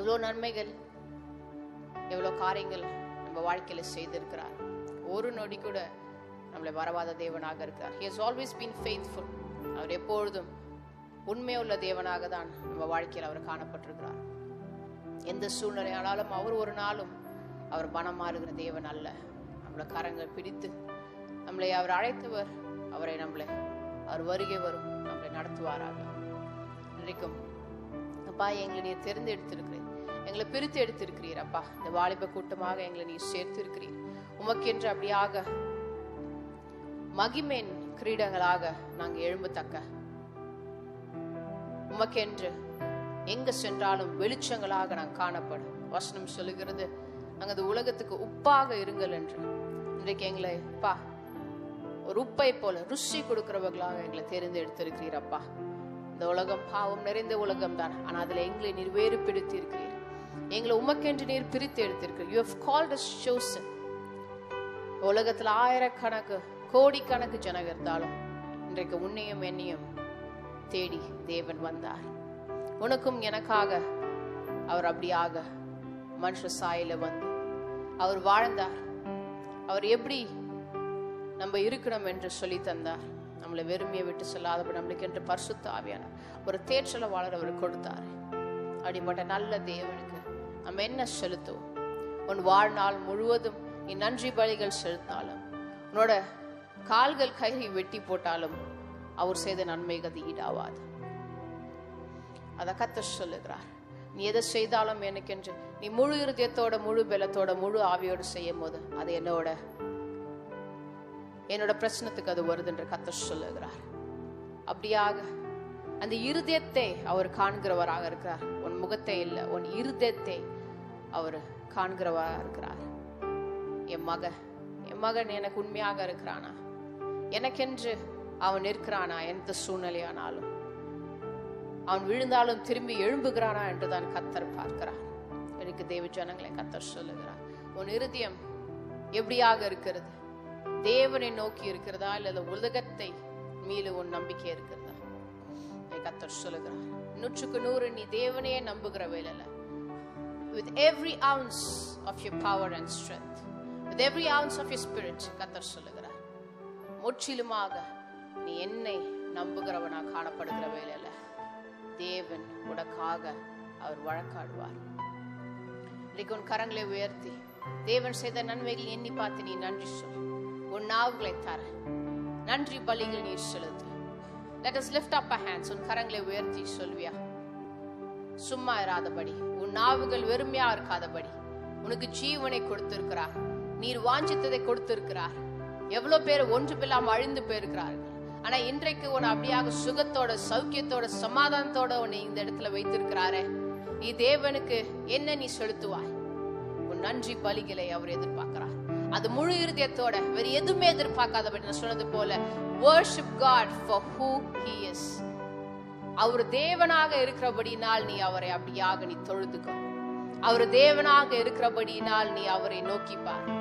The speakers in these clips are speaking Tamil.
எவ்வளோ நன்மைகள் எவ்வளோ காரியங்கள் நம்ம வாழ்க்கையில் செய்திருக்கிறார். ஒரு நொடி கூட நம்மளை வரவாத தேவனாக இருக்கிறார். He has always been faithful அவர் எப்பொழுதும் உண்மையுள்ள தேவனாக தான் நம்ம வாழ்க்கையில் அவர் காணப்பட்டிருக்கிறார். எந்த சூழ்நிலையானாலும் அவர் ஒரு நாளும் அவர் மனம் மாறுகிற தேவன் அல்ல. நம்மளை கரங்கள் பிடித்து நம்மளை அவர் அழைத்தவர் அவரை நம்மளை அவர் வருகை வரும் நம்மளை நடத்துவாராக. இன்றைக்கும் அப்பா எங்களுடைய தெரிந்தெடுத்திருக்கிறேன் எங்களை பிரித்து எடுத்திருக்கிறீர் அப்பா. இந்த வாலிப கூட்டமாக எங்களை நீர் சேர்த்து இருக்கிறீர் உமக்கென்று அப்படியாக மகிமேன் கிரீடங்களாக நாங்கள் எழும்பத்தக்க. உமக்கென்று எங்க சென்றாலும் வெளிச்சங்களாக நாங்கள் காணப்படும். வசனம் சொல்லுகிறது நாங்கள் அந்த உலகத்துக்கு உப்பாக இருங்கள் என்று. இன்றைக்கு எங்களை அப்பா ஒரு உப்பை போல ருசி கொடுக்கிறவர்களாக எங்களை தெரிந்தெடுத்திருக்கிறீர் அப்பா. இந்த உலகம் பாவம் நிறைந்த உலகம் தான் ஆனா அதுல எங்களை நீர் வேறு இருக்கிறீர் எங்களை உமக்கென்று நீர் பிரித்து எடுத்திருக்கிறீர் யூ ஹவ் கால்ட் அஸ் ஆயிரக்கணக்கு கோடிக்கணக்கு ஜனங்க இருந்தாலும் இன்றைக்கு உன்னையும் என்னையும் தேடி தேவன் வந்தார். உனக்கும் எனக்காக அவர் அப்படியாக மனுஷ சாயில வந்து அவர் வாழ்ந்தார். அவர் எப்படி நம்ம இருக்கணும் என்று சொல்லி தந்தார். நம்மளை வெறுமையை விட்டு சொல்லாதபடி நம்மளுக்கு என்று பரிசுத்த ஆவியான ஒரு தேற்றல வாழர் அவர் கொடுத்தார். அப்படிப்பட்ட நல்ல தேவனுக்கு நம்ம என்ன செலுத்துவோம்? உன் வாழ்நாள் முழுவதும் நீ நன்றி பலிகள் செலுத்தினாலும் உன்னோட கால்கள் கையை வெட்டி போட்டாலும் அவர் செய்த நன்மை அது ஈடாவாது. அதை கத்த சொல்லுகிறார். நீ எதை செய்தாலும் எனக்கென்று நீ முழு இருதயத்தோட முழு பலத்தோட முழு ஆவியோடு செய்யும் போது அது என்னோட என்னோட பிரச்சனத்துக்கு அது வருது என்று கத்த சொல்லுகிறார். அப்படியாக அந்த இருதயத்தை அவர் காண்கிறவராக இருக்கிறார். உன் முகத்தை இல்லை உன் இருதயத்தை அவர் காண்கிறவா இருக்கிறார். என் மக என் மகன் எனக்கு உண்மையாக இருக்கிறானா? எனக்கென்று அவன் இருக்கிறானா எந்த சூழ்நிலையானாலும்? அவன் விழுந்தாலும் திரும்பி எழும்புகிறானா என்றுதான் கத்தர் பார்க்கிறான் எனக்கு தேவ ஜனங்களை கத்தர் சொல்லுகிறார். உன் இருதயம் எப்படியாக இருக்கிறது? தேவனை நோக்கி இருக்கிறதா இல்ல உலகத்தை மீது உன் நம்பிக்கை இருக்கிறதா? கத்தர் சொல்லுகிறார். நூற்றுக்கு நூறு நீ தேவனையே நம்புகிற வேலையில with every ounce of your power and strength with every ounce of your spirit கத்தர் சொல்லுகிறார். முற்றிலுமாக நீ என்னை நம்புகிறவனா காணப்படுகிற வேலையில தேவன் உனக்காக அவர் வழக்காடுவார். இன்றைக்கு உன் கரங்களை உயர்த்தி தேவன் செய்த நன்மைகள் எண்ணி பார்த்து நீ நன்றி சொல். உன் நாவுகளை தர நன்றி பலிகள் நீர் செலுத்து let us lift up our உன் கரங்களை உயர்த்தி சொல்வியா சும்மா இராதபடி. உன் நாவுகள் வெறுமையா இருக்காதபடி. உனக்கு ஜீவனை கொடுத்திருக்கிறார். நீர் வாஞ்சித்ததை கொடுத்திருக்கிறார். எவ்வளவு பேர் ஒன்றுமில்லாம அழிந்து போயிருக்கிறார்கள். ஆனா இன்றைக்கு உன்னை அப்படியாக சுகத்தோட சௌக்கியத்தோட சமாதானத்தோட உன்னை இந்த இடத்துல வைத்திருக்கிறாரே. நீ தேவனுக்கு என்ன நீ செலுத்துவாய்? உன் நன்றி பலிகளை அவர் எதிர்பார்க்கிறார். அது முழு இருதயத்தோட வேற எதுவுமே எதிர்பார்க்காதபடி நான் சொன்னது போல worship God for who he is அவர் தேவனாக இருக்கிறபடினால் நீ அவரை அப்படியாக நீ தொழுதுக்கோ அவர் தேவனாக இருக்கிறபடினால் நீ அவரை நோக்கி பார்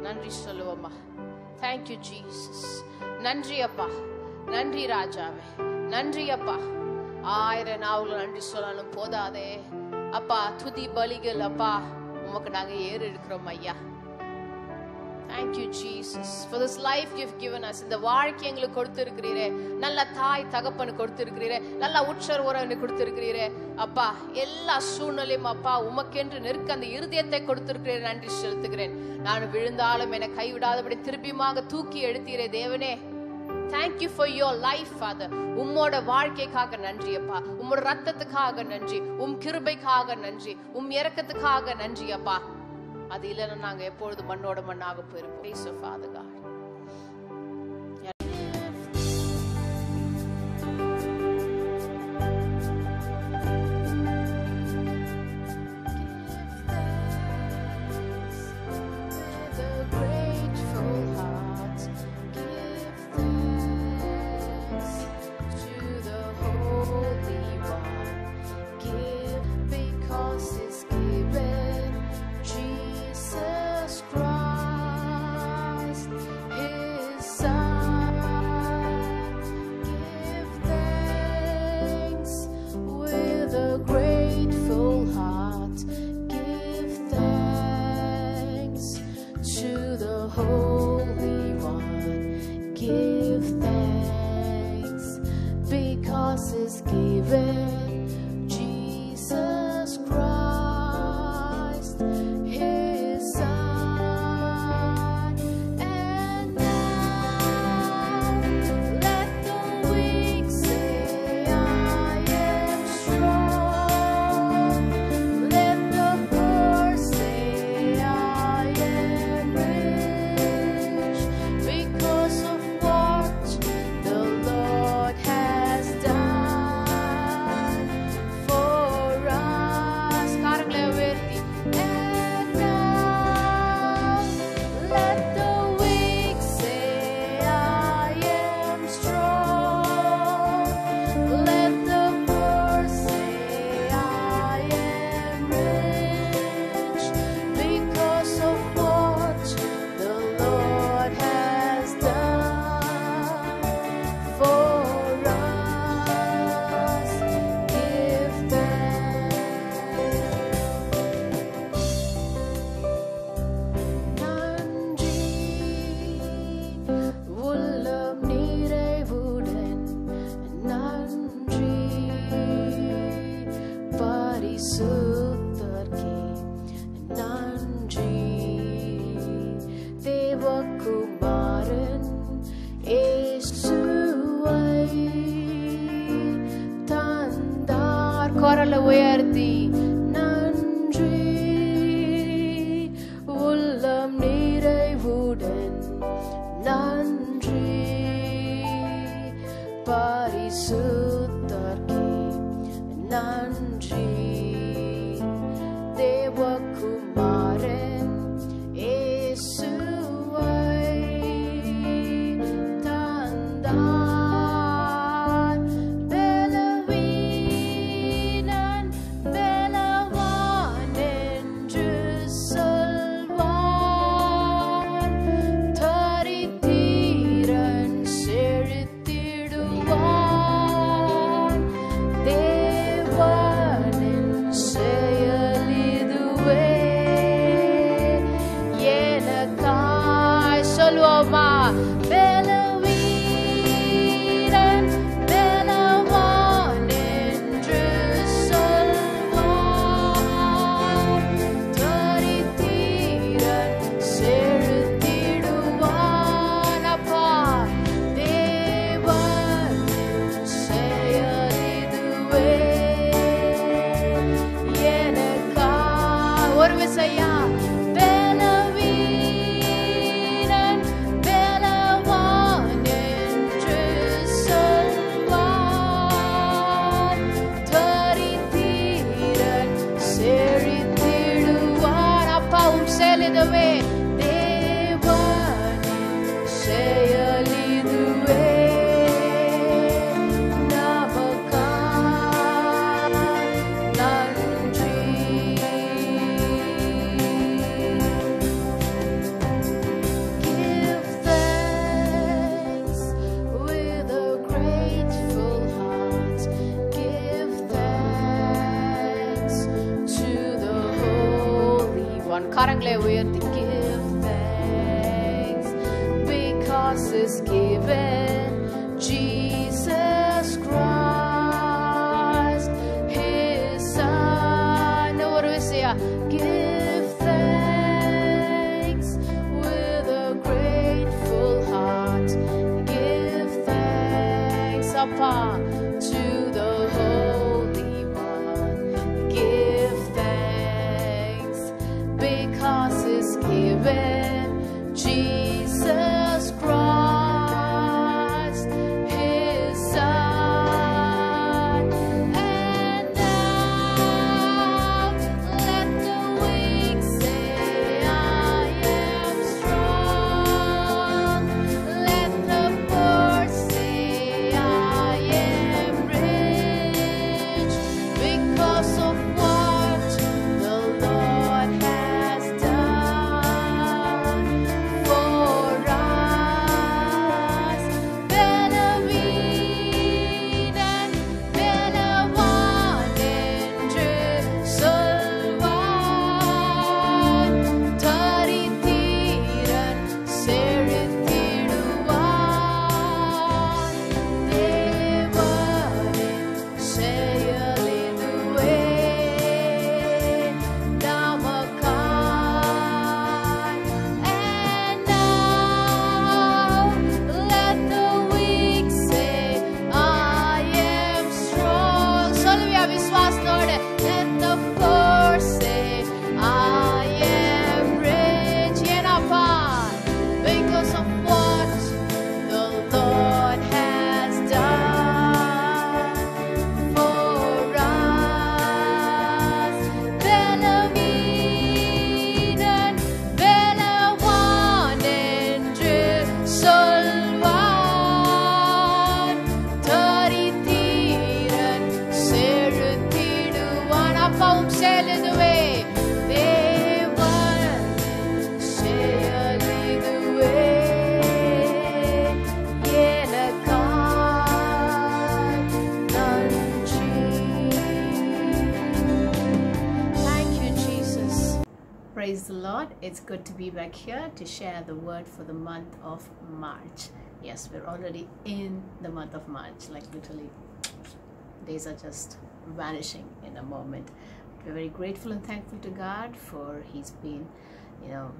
நன்றி சொல்லுவோம்மா. தேங்க்யூ ஜீசஸ் நன்றி அப்பா. நன்றி ராஜாவே. நன்றி அப்பா. ஆயிரம் நாவல்கள் நன்றி சொன்னாலும் போதாதே. அப்பா துதி பலிகள் அப்பா. உமக்கு நாங்க ஏறு இருக்கிறோம் ஐயா. Thank you Jesus for this life you given us இந்த வாழ்க்கை எங்களுக்கு கொடுத்திருக்கிறீரே. நல்ல தாய் தகப்பனு கொடுத்திருக்கிறீரே. நல்ல உற்சர் உறவனை கொடுத்திருக்கிறீரே. அப்பா எல்லா சூழ்நிலையும் அப்பா உமக்கென்று நெருக்க அந்த இருதயத்தை கொடுத்திருக்கிறேன் நன்றி செலுத்துகிறேன். நான் விழுந்தாலும் என்னை கைவிடாதபடி திருப்பியுமாக தூக்கி எழுத்தீரே தேவனே. Thank you for your life father உம்மோட வாழ்க்கைக்காக நன்றி அப்பா. உம்மோட ரத்தத்துக்காக நன்றி. உம் கிருபைக்காக நன்றி. உம் இறக்கத்துக்காக நன்றி அப்பா. அது இல்லைன்னா நாங்க எப்பொழுது மண்ணோட மண்ணாக போயிருப்போம். Back here to share the word for the month of March. Yes, we're already in the month of March, like literally, days are just vanishing in a moment. We're very grateful and thankful to God for He's been, you know,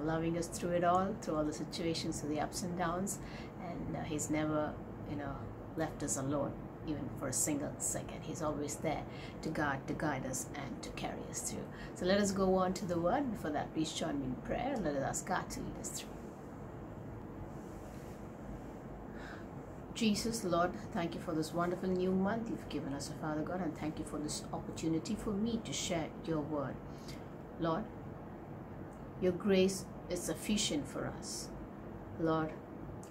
loving us through it all, through all the situations, through the ups and downs, and uh, He's never, you know, left us alone even for a single second. He's always there to guard, to guide us, and to carry us through. So let us go on to the word. Before that, please join me in prayer. Let us ask God to lead us through. Jesus, Lord, thank you for this wonderful new month you've given us, oh Father God, and thank you for this opportunity for me to share your word. Lord, your grace is sufficient for us. Lord,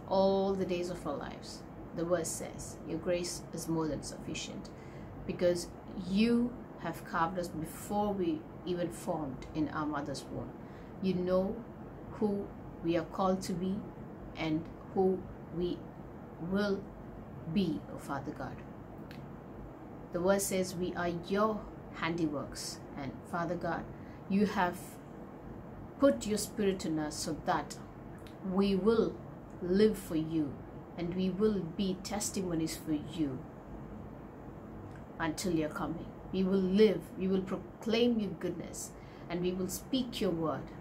all the days of our lives the verse says, Your grace is more than sufficient because you have carved us before we even formed in our mother's womb. You know who we are called to be and who we will be, O oh Father God. The word says, We are your handiworks, and Father God, you have put your spirit in us so that we will live for you and we will be testimonies for you until you're coming. We will live, we will proclaim your goodness, and we will speak your word,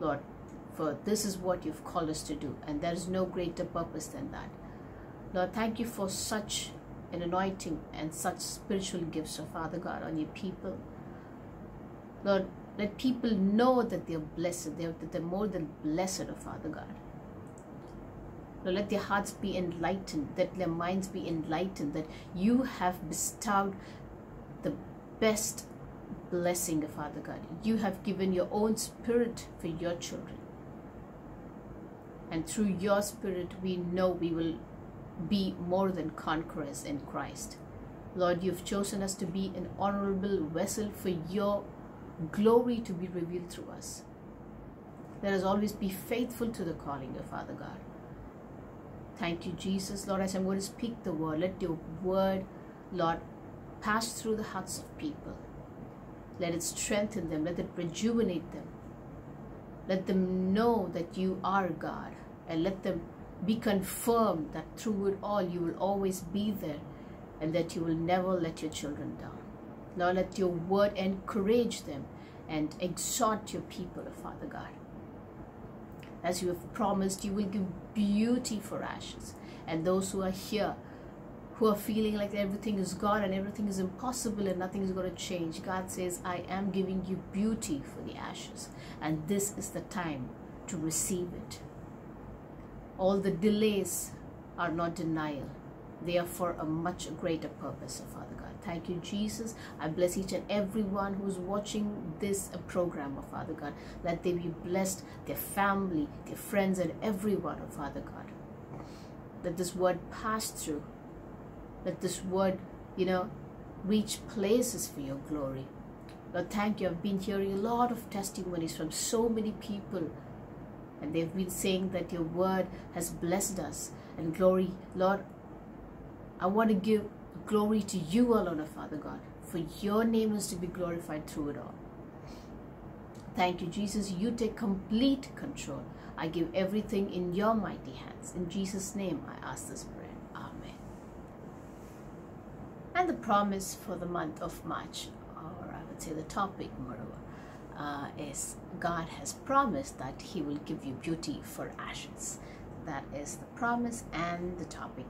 Lord, for this is what you've called us to do, and there is no greater purpose than that. Lord, thank you for such an anointing and such spiritual gifts, of Father God, on your people. Lord, let people know that they're blessed, they're, that they're more than blessed, oh Father God. Lord, let their hearts be enlightened, that their minds be enlightened, that you have bestowed the best blessing, of Father God. You have given your own spirit for your children. And through your spirit, we know we will be more than conquerors in Christ. Lord, you've chosen us to be an honorable vessel for your glory to be revealed through us. Let us always be faithful to the calling of Father God. Thank you, Jesus. Lord, as I'm going to speak the word, let your word, Lord, pass through the hearts of people. Let it strengthen them. Let it rejuvenate them. Let them know that you are God. And let them be confirmed that through it all you will always be there and that you will never let your children down. Lord, let your word encourage them and exhort your people, Father God as you have promised, you will give beauty for ashes. And those who are here, who are feeling like everything is gone and everything is impossible and nothing is going to change, God says, I am giving you beauty for the ashes. And this is the time to receive it. All the delays are not denial. They are for a much greater purpose, Father God. Thank you, Jesus. I bless each and everyone who's watching this program, oh Father God. Let they be blessed, their family, their friends, and everyone, oh Father God. Let this word pass through. Let this word, you know, reach places for your glory. Lord, thank you. I've been hearing a lot of testimonies from so many people. And they've been saying that your word has blessed us. And glory, Lord, I want to give glory to you alone, Father God, for your name is to be glorified through it all. Thank you, Jesus. You take complete control. I give everything in your mighty hands. In Jesus' name, I ask this prayer. Amen. And the promise for the month of March, or I would say the topic, moreover, uh, is God has promised that He will give you beauty for ashes. That is the promise and the topic.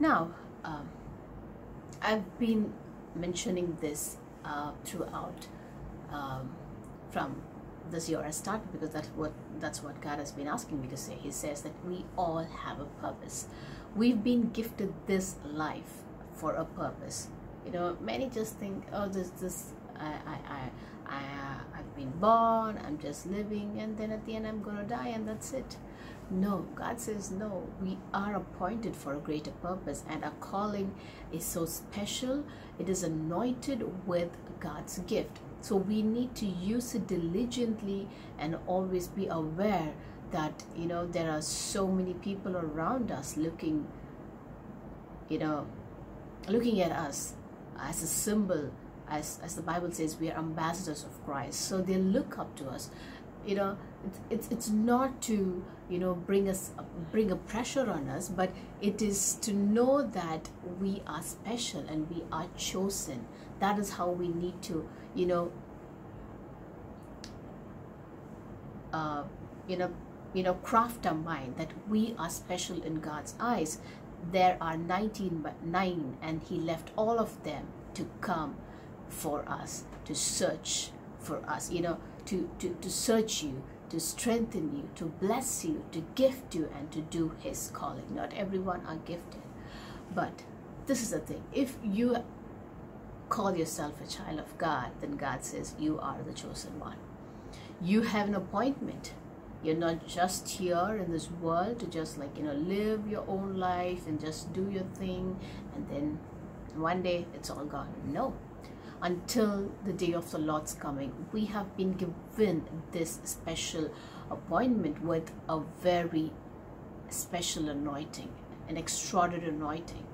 Now, um, I've been mentioning this uh, throughout um, from this year I started because that's what that's what God has been asking me to say. He says that we all have a purpose. We've been gifted this life for a purpose. You know, many just think, oh, this this I I I, I uh, I've been born. I'm just living, and then at the end I'm gonna die, and that's it. No, God says no. We are appointed for a greater purpose, and our calling is so special. It is anointed with God's gift. So we need to use it diligently and always be aware that, you know, there are so many people around us looking, you know, looking at us as a symbol, as as the bible says we are ambassadors of christ so they look up to us you know it's it's, not to you know bring us bring a pressure on us but it is to know that we are special and we are chosen. That is how we need to you know uh, you know you know craft our mind that we are special in god's eyes. There are 19 but 9 and he left all of them to come for us to search for us you know to to, to search you to strengthen you to bless you to gift you and to do his calling. Not everyone are gifted but this is the thing. If you call yourself a child of god then god says you are the chosen one. You have an appointment. You're not just here in this world to just like you know live your own life and just do your thing and then one day it's all gone. No until the day of the lord's coming we have been given this special appointment with a very special anointing an extraordinary anointing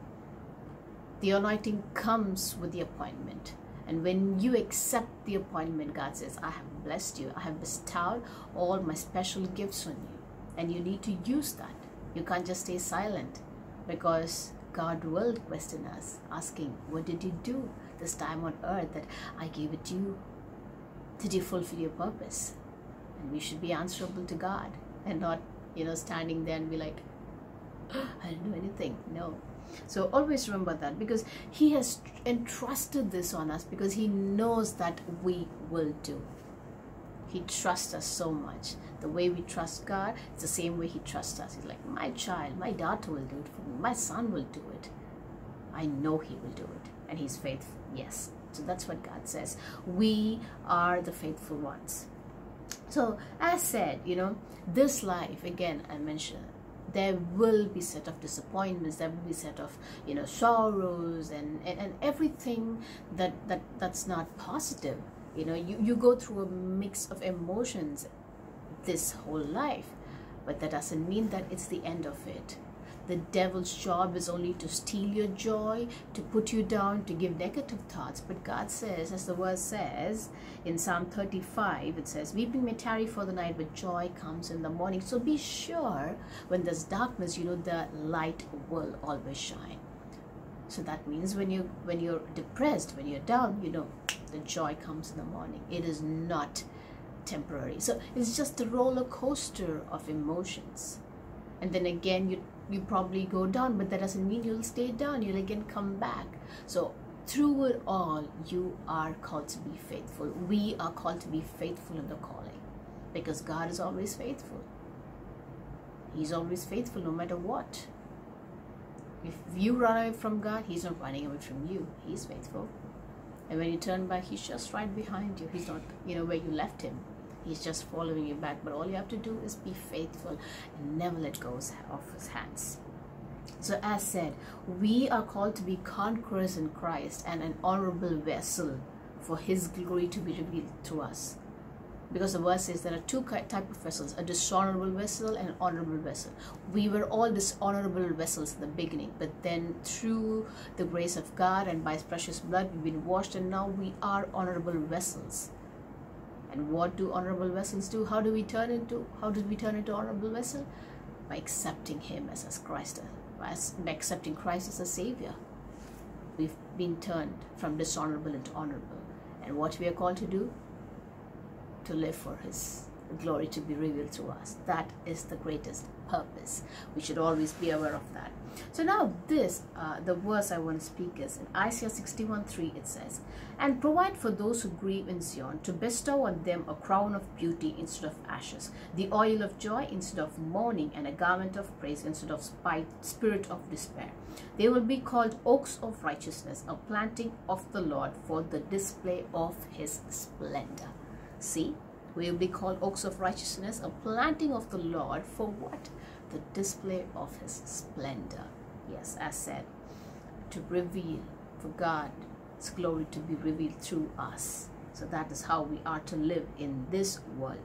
the anointing comes with the appointment and when you accept the appointment, God says, I have blessed you. I have bestowed all my special gifts on you. And you need to use that. You can't just stay silent because God will question us, asking, What did you do this time on earth that I gave it to you? Did you fulfill your purpose? And we should be answerable to God and not, you know, standing there and be like, I didn't do anything. No, so always remember that because He has entrusted this on us because He knows that we will do. He trusts us so much. The way we trust God, it's the same way He trusts us. He's like, My child, my daughter will do it for me, my son will do it. I know He will do it. And He's faithful. Yes. So that's what God says. We are the faithful ones. So, as said, you know, this life, again, I mentioned there will be set of disappointments there will be set of you know sorrows and, and and everything that that that's not positive you know you you go through a mix of emotions this whole life but that doesn't mean that it's the end of it the devil's job is only to steal your joy, to put you down, to give negative thoughts. But God says, as the word says in Psalm 35, it says, Weeping may tarry for the night, but joy comes in the morning. So be sure when there's darkness, you know, the light will always shine. So that means when you when you're depressed, when you're down, you know, the joy comes in the morning. It is not temporary. So it's just a roller coaster of emotions. And then again you you probably go down, but that doesn't mean you'll stay down. You'll again come back. So through it all, you are called to be faithful. We are called to be faithful in the calling because God is always faithful. He's always faithful no matter what. If you run away from God, He's not running away from you. He's faithful. And when you turn back, He's just right behind you. He's not, you know, where you left Him. He's just following you back. But all you have to do is be faithful and never let go of His hands. So, as said, we are called to be conquerors in Christ and an honorable vessel for His glory to be revealed to us. Because the verse says there are two type of vessels: a dishonorable vessel and an honorable vessel. We were all dishonorable vessels in the beginning, but then through the grace of God and by His precious blood, we've been washed, and now we are honorable vessels. And what do honorable vessels do? How do we turn into? How did we turn into honorable vessel? By accepting Him as, as Christ, uh, by accepting Christ as a Savior. We've been turned from dishonorable into honorable. And what we are called to do? To live for His glory to be revealed to us. That is the greatest purpose. We should always be aware of that. So now this, uh, the verse I want to speak is in Isaiah 61 3 it says, And provide for those who grieve in Zion, to bestow on them a crown of beauty instead of ashes, the oil of joy instead of mourning, and a garment of praise instead of spite, spirit of despair. They will be called oaks of righteousness, a planting of the Lord for the display of his splendor. See, we will be called oaks of righteousness, a planting of the Lord for what? The display of his splendor. Yes, as said, to reveal for God's glory to be revealed through us. So that is how we are to live in this world.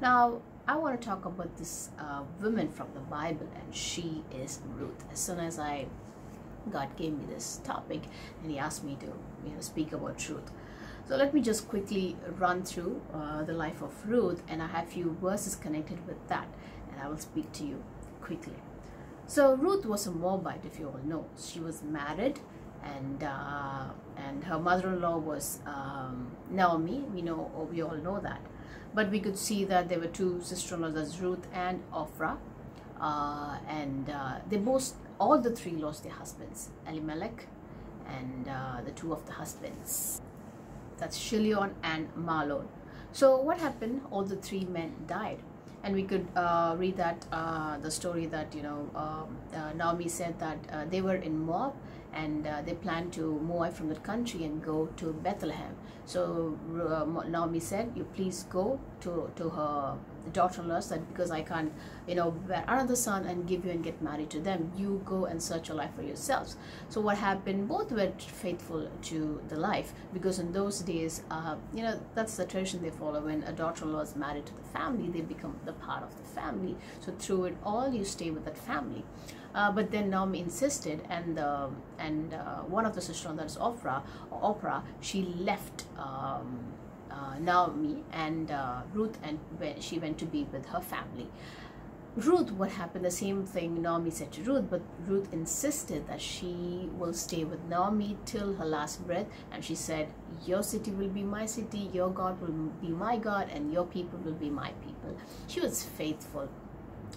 Now, I want to talk about this uh, woman from the Bible, and she is Ruth. As soon as I God gave me this topic and He asked me to you know, speak about truth. So let me just quickly run through uh, the life of Ruth, and I have few verses connected with that, and I will speak to you quickly. So Ruth was a Moabite, if you all know. She was married, and uh, and her mother-in-law was um, Naomi. We know, we all know that. But we could see that there were two sister-in-laws, that's Ruth and Ophrah, uh, and uh, they both, all the three, lost their husbands, Elimelech, and uh, the two of the husbands. That's Shilion and Malon. So what happened? All the three men died and we could uh, read that uh, the story that you know um, uh, Naomi said that uh, they were in Moab and uh, they planned to move away from the country and go to Bethlehem. So uh, Naomi said, "You please go to to her daughter-in-law that because I can't, you know, bear another son and give you and get married to them. You go and search a life for yourselves." So what happened? Both were faithful to the life because in those days, uh, you know, that's the tradition they follow. When a daughter-in-law is married to the family, they become the part of the family. So through it all, you stay with that family. Uh, but then Naomi insisted, and uh, and uh, one of the sisters, that is Ophrah, Ophrah, she left um, uh, Naomi and uh, Ruth, and when she went to be with her family. Ruth, what happened? The same thing Naomi said to Ruth, but Ruth insisted that she will stay with Naomi till her last breath, and she said, "Your city will be my city, your God will be my God, and your people will be my people." She was faithful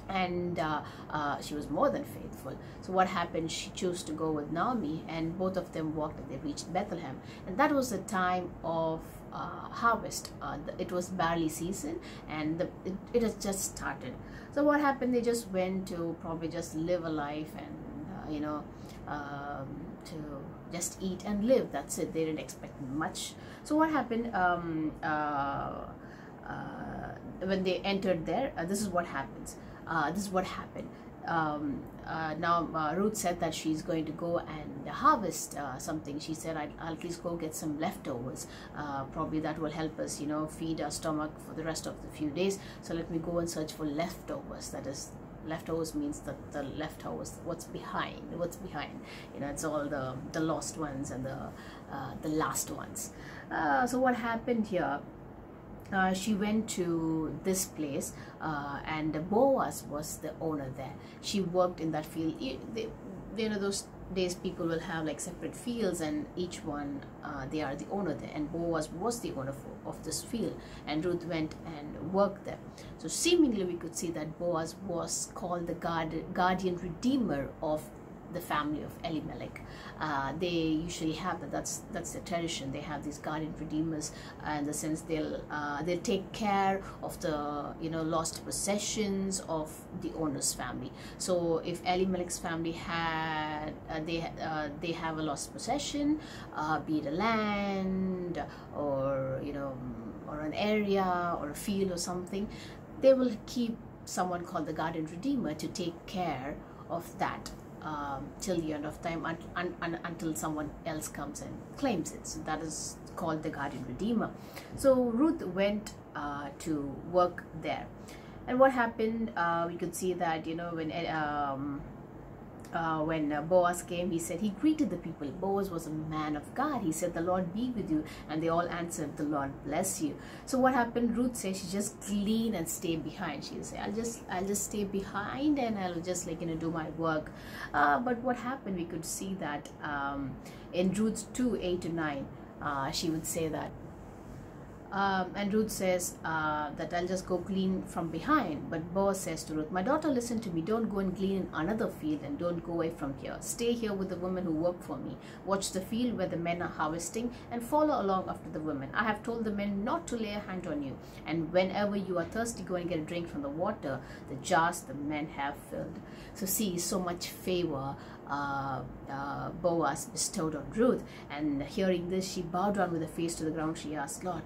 and uh, uh, she was more than faithful. So what happened? She chose to go with Naomi, and both of them walked and they reached Bethlehem. And that was the time of uh, harvest. Uh, it was barley season, and the, it, it has just started. So what happened? They just went to probably just live a life and uh, you know um, to just eat and live. That's it. They didn't expect much. So what happened? Um, uh, when they entered there, this is what happens uh, this is what happened. Um, uh, now uh, Ruth said that she's going to go and harvest uh, something. She said, I'll, at least go get some leftovers. Uh, probably that will help us, you know, feed our stomach for the rest of the few days. So let me go and search for leftovers. That is, leftovers means that the leftovers, what's behind, what's behind. You know, it's all the the lost ones and the uh, the last ones. so what happened here? Uh, she went to this place uh, and Boaz was the owner there. She worked in that field. You, they, you know, those days people will have like separate fields and each one uh, they are the owner there and Boaz was the owner for, of this field and Ruth went and worked there. So seemingly we could see that Boaz was called the guard, guardian redeemer of the family of Elimelech. Uh, they usually have that. That's that's the tradition. They have these guardian redeemers, uh, in the sense they'll uh, they'll take care of the you know lost possessions of the owner's family. So if Elimelech's family had uh, they uh, they have a lost possession, uh, be it a land or you know or an area or a field or something, they will keep someone called the guardian redeemer to take care of that um, till the end of time un un un until someone else comes and claims it. So that is called the guardian redeemer. So Ruth went uh, to work there. And what happened, uh, we could see that, you know, when um, uh, when uh, Boaz came, he said, he greeted the people. Boaz was a man of God. He said, the Lord be with you. And they all answered, the Lord bless you. So what happened? Ruth says she just glean and stay behind. She'll say, I'll just, I'll just stay behind and I'll just like, you know, do my work. Uh, but what happened? We could see that um, in Ruth 2, 8 to 9, uh, she would say that um, and Ruth says uh, that I'll just go glean from behind. But Boaz says to Ruth, My daughter, listen to me. Don't go and glean in another field and don't go away from here. Stay here with the women who work for me. Watch the field where the men are harvesting and follow along after the women. I have told the men not to lay a hand on you. And whenever you are thirsty, go and get a drink from the water, the jars the men have filled. So, see, so much favor uh, uh, Boaz bestowed on Ruth. And hearing this, she bowed down with her face to the ground. She asked, Lord,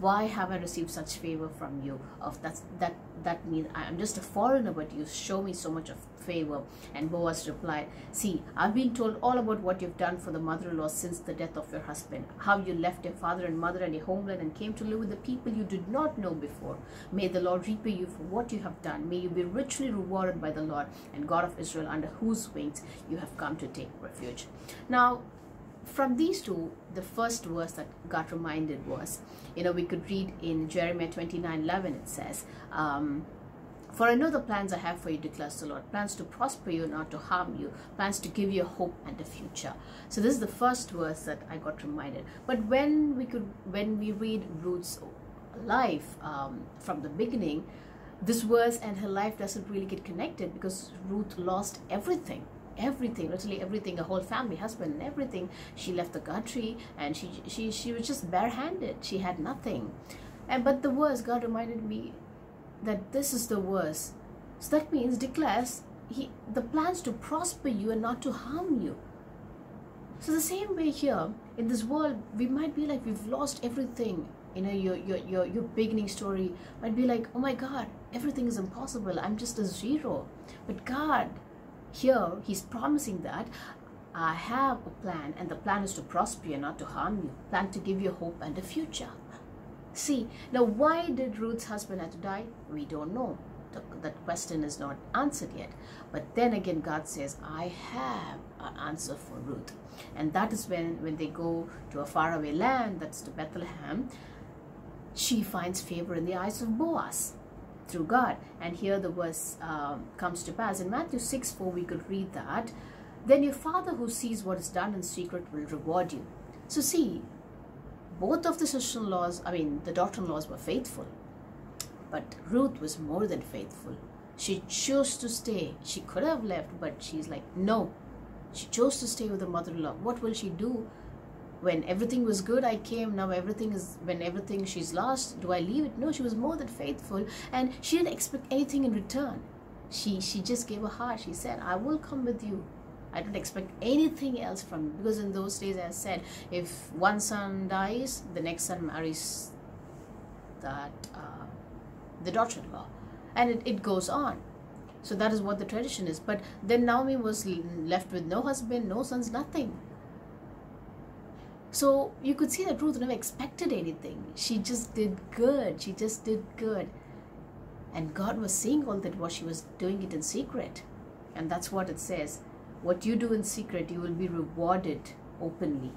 why have I received such favor from you? Of that's that that means I am just a foreigner, but you show me so much of favor. And Boaz replied, See, I've been told all about what you've done for the mother-in-law since the death of your husband, how you left your father and mother and your homeland and came to live with the people you did not know before. May the Lord repay you for what you have done. May you be richly rewarded by the Lord and God of Israel, under whose wings you have come to take refuge. Now, from these two, the first verse that got reminded was, you know, we could read in Jeremiah 29 11, it says, um, For I know the plans I have for you, declares the Lord plans to prosper you, not to harm you, plans to give you hope and a future. So, this is the first verse that I got reminded. But when we could, when we read Ruth's life um, from the beginning, this verse and her life doesn't really get connected because Ruth lost everything everything literally everything her whole family husband and everything. She left the country and she she she was just barehanded. She had nothing. And but the worst, god reminded me that this is the worst. so that means declares he the plans to prosper you and not to harm you. So the same way here in this world we might be like we've lost everything. You know your your your, your beginning story might be like oh my god everything is impossible. I'm just a zero. But god here he's promising that I have a plan, and the plan is to prosper you, not to harm you. Plan to give you hope and a future. See, now why did Ruth's husband have to die? We don't know. That question is not answered yet. But then again, God says, I have an answer for Ruth. And that is when, when they go to a faraway land, that's to Bethlehem, she finds favor in the eyes of Boaz through God. And here the verse um, comes to pass. In Matthew 6 4, we could read that. Then your Father who sees what is done in secret will reward you. So, see, both of the social laws, I mean, the in laws were faithful. But Ruth was more than faithful. She chose to stay. She could have left, but she's like, no. She chose to stay with her mother in law. What will she do? When everything was good i came. Now everything is when everything she's lost do i leave it? No she was more than faithful and she didn't expect anything in return. She she just gave a heart. She said i will come with you. I don't expect anything else from you because in those days i said if one son dies the next son marries that uh, the daughter-in-law and it, it goes on. So that is what the tradition is. But then naomi was left with no husband no sons nothing so you could see that Ruth never expected anything. She just did good. She just did good. And God was seeing all that what she was doing it in secret. And that's what it says. What you do in secret, you will be rewarded openly.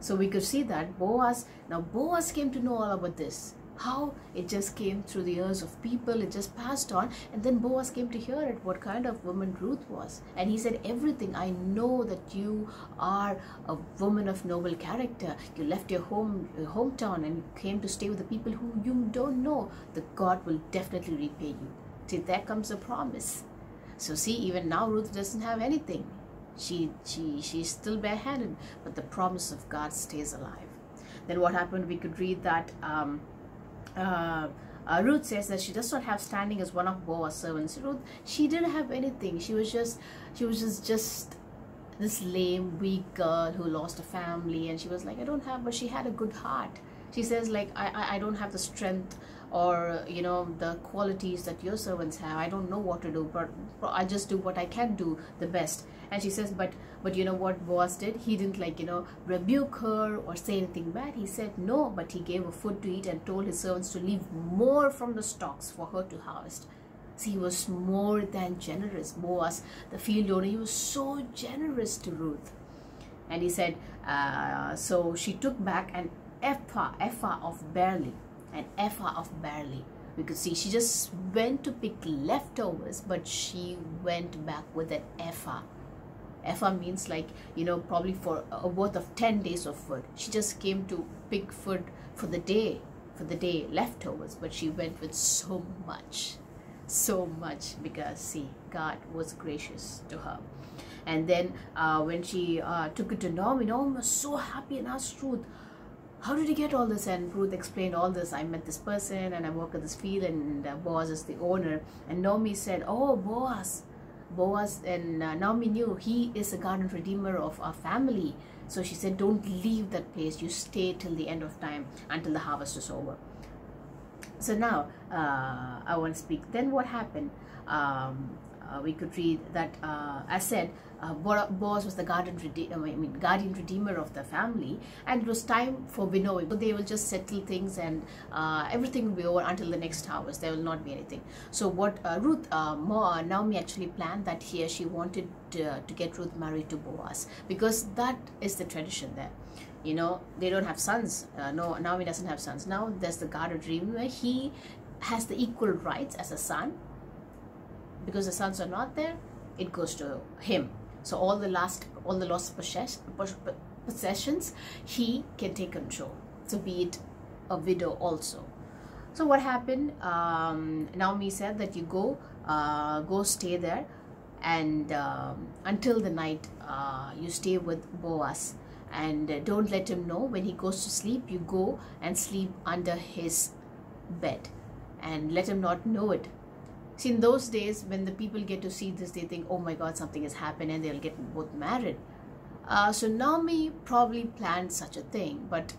So we could see that Boaz, now Boaz came to know all about this. How it just came through the ears of people, it just passed on, and then Boaz came to hear it, what kind of woman Ruth was. And he said, Everything, I know that you are a woman of noble character. You left your home your hometown and came to stay with the people who you don't know. The God will definitely repay you. See, there comes a promise. So see, even now Ruth doesn't have anything. She she she's still barehanded, but the promise of God stays alive. Then what happened? We could read that um, uh, uh, Ruth says that she does not have standing as one of Boaz's servants. Ruth, she didn't have anything. She was just, she was just, just this lame, weak girl who lost a family, and she was like, I don't have, but she had a good heart. She says like, I, I, I don't have the strength or you know the qualities that your servants have. I don't know what to do, but I just do what I can do the best. And she says, but but you know what Boaz did? He didn't like you know rebuke her or say anything bad. He said no, but he gave her food to eat and told his servants to leave more from the stocks for her to harvest. See, he was more than generous. Boaz, the field owner, he was so generous to Ruth. And he said, uh, so she took back an ephah, ephah of barley, an ephah of barley. We could see she just went to pick leftovers, but she went back with an ephah. Ephah means like, you know, probably for a worth of 10 days of food. She just came to pick food for the day, for the day leftovers, but she went with so much, so much because see, God was gracious to her. And then uh, when she uh, took it to Naomi, Naomi was so happy and asked Ruth, how did you get all this? And Ruth explained all this. I met this person and I work at this field and uh, Boaz is the owner. And Naomi said, oh, Boaz. Boaz and uh, Naomi knew he is a garden redeemer of our family. So she said, Don't leave that place. You stay till the end of time until the harvest is over. So now uh, I want to speak. Then what happened? Um, uh, we could read that, uh, said, uh, Boaz was the guardian, rede- I mean, guardian redeemer of the family, and it was time for winnowing. So they will just settle things, and uh, everything will be over until the next harvest. There will not be anything. So what uh, Ruth, uh, Mo- Naomi actually planned that here she wanted to, to get Ruth married to Boaz because that is the tradition there you know they don't have sons uh, no naomi doesn't have sons now there's the guarded dream where he has the equal rights as a son because the sons are not there it goes to him so all the last all the lost possess- possessions he can take control. So be it a widow also. So what happened um, naomi said that you go uh, go stay there and um, until the night uh, you stay with boaz. And uh, don't let him know when he goes to sleep you go and sleep under his bed. And let him not know it see in those days when the people get to see this they think oh my god something has happened and they'll get both married. Uh, so naomi probably planned such a thing but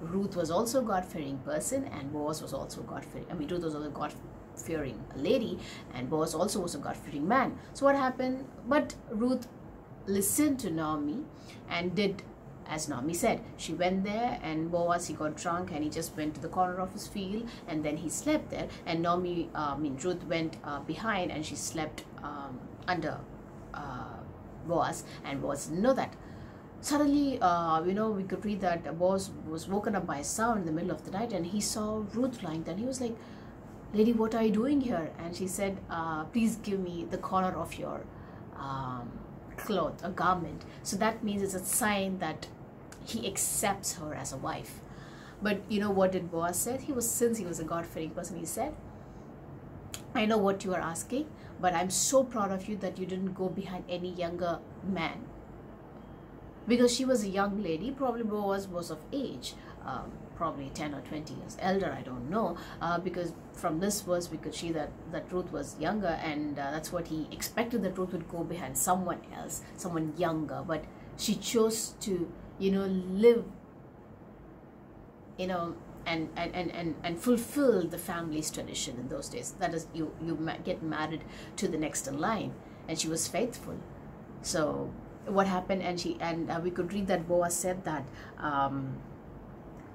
ruth was also a god-fearing person and boaz was also god-fearing i mean ruth was also a god-fearing lady and boaz also was a god-fearing man. So what happened? But ruth listened to naomi and did as Naomi said, she went there and Boaz, he got drunk and he just went to the corner of his field and then he slept there. And Naomi, uh, I mean, Ruth went uh, behind and she slept um, under uh, Boaz and Boaz didn't know that. Suddenly, uh, you know, we could read that Boaz was woken up by a sound in the middle of the night and he saw Ruth lying there and he was like, Lady, what are you doing here? And she said, uh, Please give me the corner of your um, cloth, a garment. So that means it's a sign that he accepts her as a wife. But you know what did Boaz said? He was since he was a God-fearing person, he said, I know what you are asking, but I'm so proud of you that you didn't go behind any younger man. Because she was a young lady, probably Boaz was of age, um, probably 10 or 20 years elder, I don't know. Uh, because from this verse, we could see that, that Ruth was younger, and uh, that's what he expected that Ruth would go behind someone else, someone younger. But she chose to, you know, live, you know, and, and, and, and, and fulfill the family's tradition in those days. That is, you, you get married to the next in line. And she was faithful. So what happened and she and uh, we could read that boaz said that um,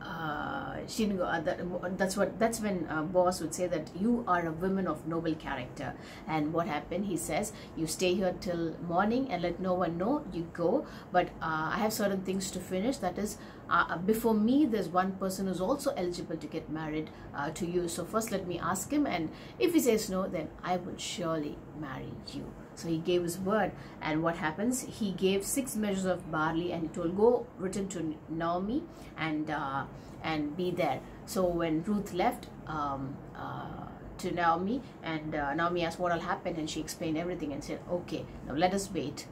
uh, she didn't go, uh, that, that's what that's when uh, boaz would say that you are a woman of noble character. And what happened he says you stay here till morning and let no one know you go. But uh, i have certain things to finish. That is uh, before me there's one person who's also eligible to get married uh, to you. So first let me ask him and if he says no then i will surely marry you so he gave his word. And what happens? He gave six measures of barley and he told, Go return to Naomi and uh, and be there. So when Ruth left um, uh, to Naomi and uh, Naomi asked what will happen and she explained everything and said, Okay, now let us wait.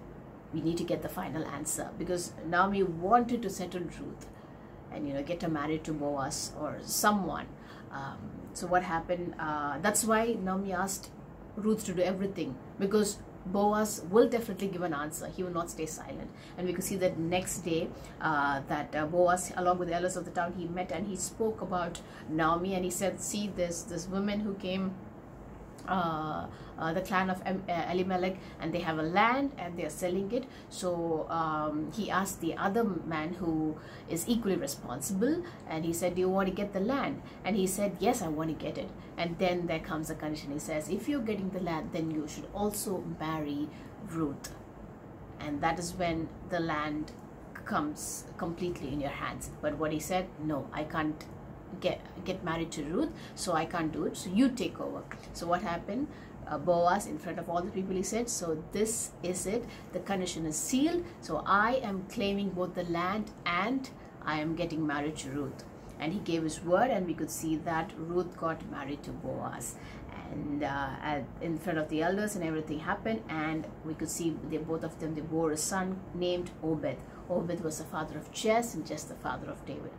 We need to get the final answer because Naomi wanted to settle Ruth and you know get her married to Boaz or someone. Um, so what happened? Uh, that's why Naomi asked Ruth to do everything because Boaz will definitely give an answer. He will not stay silent. And we could see that next day uh, that uh, Boaz, along with the elders of the town, he met and he spoke about Naomi and he said, see this, this woman who came uh, uh, the clan of uh, Elimelech and they have a land and they are selling it. So um, he asked the other man who is equally responsible and he said, Do you want to get the land? And he said, Yes, I want to get it. And then there comes a condition. He says, If you're getting the land, then you should also marry Ruth. And that is when the land comes completely in your hands. But what he said, No, I can't get get married to Ruth, so I can't do it. So you take over. So what happened? Uh, Boaz, in front of all the people, he said, "So this is it. The condition is sealed. So I am claiming both the land and I am getting married to Ruth." And he gave his word, and we could see that Ruth got married to Boaz. And uh, at, in front of the elders, and everything happened, and we could see they both of them they bore a son named Obed. Obed was the father of Jess, and Jess the father of David.